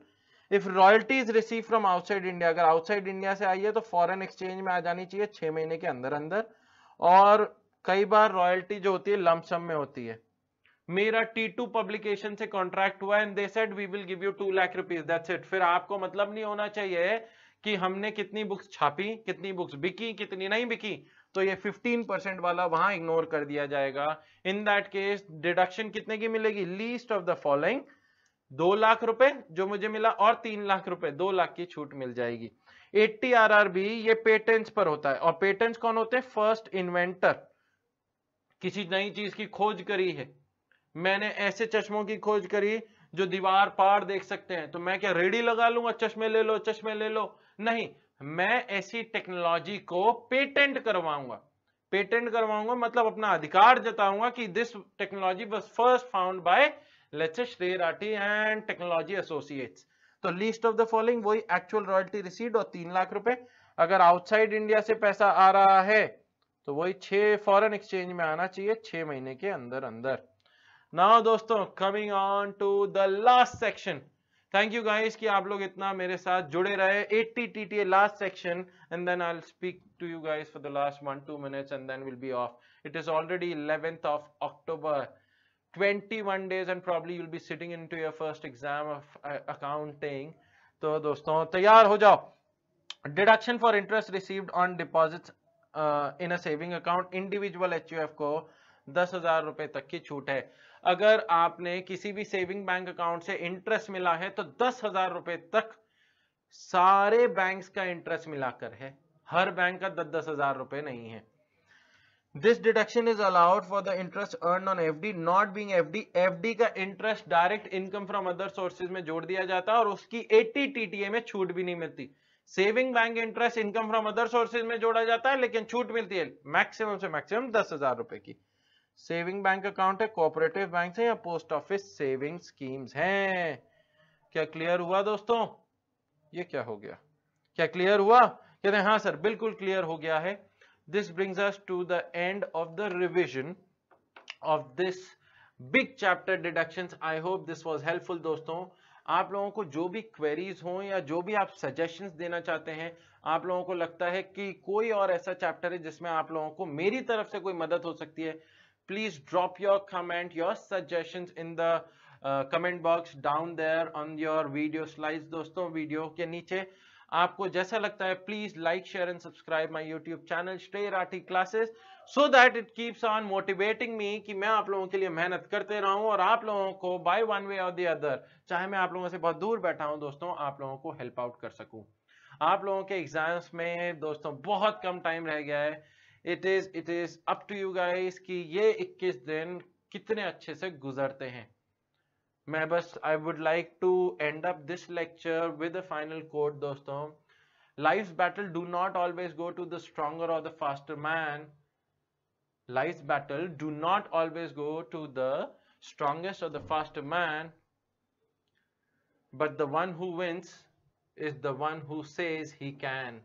if royalty is receive from outside India अगर outside India से आई है तो foreign exchange में आ जानी चाहिए छह महीने के अंदर अंदर। और कई बार रॉयल्टी जो होती है लमसम में होती है। मेरा टी टू पब्लिकेशन से कॉन्ट्रैक्ट हुआ and they said we will give you two lakh rupees that's it फिर आपको मतलब नहीं होना चाहिए कि हमने कितनी बुक्स छापी, कितनी बुक्स बिकी, कितनी नहीं बिकी। तो ये 15 परसेंट वाला वहाँ इग्नोर कर दिया जाएगा। इन दैट केस डिडक्शन कितने की मिलेगी? लीस्ट ऑफ़ द फॉलोइंग दो लाख रुपए जो मुझे मिला और तीन लाख रुपए, दो लाख की छूट मिल जाएगी। 80 आरआरबी, ये पेटेंट्स पर होता है। और पेटेंट्स कौन होते हैं? फ़र्स्ट इन्वेंटर किसी नई चीज़ की खोज करी है। मैंने ऐसे चश्मों की खोज करी जो दीवार पार देख सकते हैं। तो मैं क्या रेडी लगा लूँगा? चश्मे ले लो, चश्मे ले लो। नहीं मैं ऐसी टेक्नोलॉजी को पेटेंट करवाऊँगा। पेटेंट करवाऊँगा मतलब अपना अधिकार जताऊँगा कि this technology was first found by Rathi and technology associates तो लिस्ट ऑफ़ द फॉलोइंग वही एक्चुअल रॉयल्टी रिसीड और तीन लाख रुपए। अगर आउटसाइड इंडिया से पैसा आ रहा है तो वही छह फॉरेन एक्सचेंज में आना चाहिए छह महीने के अंदर अंदर नाउ दोस्तों coming on to the last section thank you guys कि आप लोग इतना मेरे साथ जुड़े रहे। 80 TTA last section and then I speak to you guys for the last one two minutes and then will be off it is already 11th of October 21 days and probably you'll be sitting into your first exam of uh, accounting. तो दोस्तों तैयार हो जाओ। Deduction for interest received on deposit in a saving account individual H को दस हज़ार रुपए तक की छूट है। अगर आपने किसी भी सेविंग बैंक अकाउंट से इंटरेस्ट मिला है तो दस हज़ार रुपए तक सारे बैंक्स का इंटरेस्ट मिलाकर है। हर बैंक का दस दस हज़ार रुपए नहीं है। This deduction is allowed for the interest earn on F D not being F D F D का interest direct income from other sources में जोड़ दिया जाता है, और उसकी एटी टीटीए में छूट भी नहीं मिलती। Saving bank interest income from other sources में जोड़ा जाता है, लेकिन छूट मिलती है मैक्सिमम से मैक्सिमम दस हज़ार रुपए की। सेविंग बैंक अकाउंट है, कोऑपरेटिव बैंक है या पोस्ट ऑफ़िस सेविंग स्कीम्स हैं? क्या क्लियर हुआ दोस्तों? ये क्या हो गया? क्या क्लियर हुआ? कहते हैं हाँ सर, बिल्कुल क्लियर हो गया है। This brings us to the end of the revision of this big chapter deductions I hope this was helpful दोस्तों। आप लोगों को जो भी क्वेरीज हो या जो भी आप सजेशंस देना चाहते हैं, आप लोगों को लगता है कि कोई और ऐसा चैप्टर है जिसमें आप लोगों को मेरी तरफ़ से कोई मदद हो सकती है। Please drop your comment your suggestions in the comment box down there on your video slides दोस्तों वीडियो के नीचे। आपको जैसा लगता है please like share and subscribe my YouTube channel stay Rathi classes so that it keeps on motivating me कि मैं आप लोगों के लिए मेहनत करते रहूँ और आप लोगों को बाय वन वे और द अदर चाहे मैं आप लोगों से बहुत दूर बैठा हूँ, दोस्तों, आप लोगों को हेल्प आउट कर सकूँ। आप लोगों के एग्ज़ाम्स में, दोस्तों, बहुत कम टाइम रह गया है। It is it is up to you guys कि ये 21 दिन कितने अच्छे से गुजरते हैं। मैं बस I would like to end up this lecture with final code दोस्तों। Life battle do not always go to the stronger or the faster man life's battle do not always go to the strongest or the faster man. But the one who wins is the one who says he can.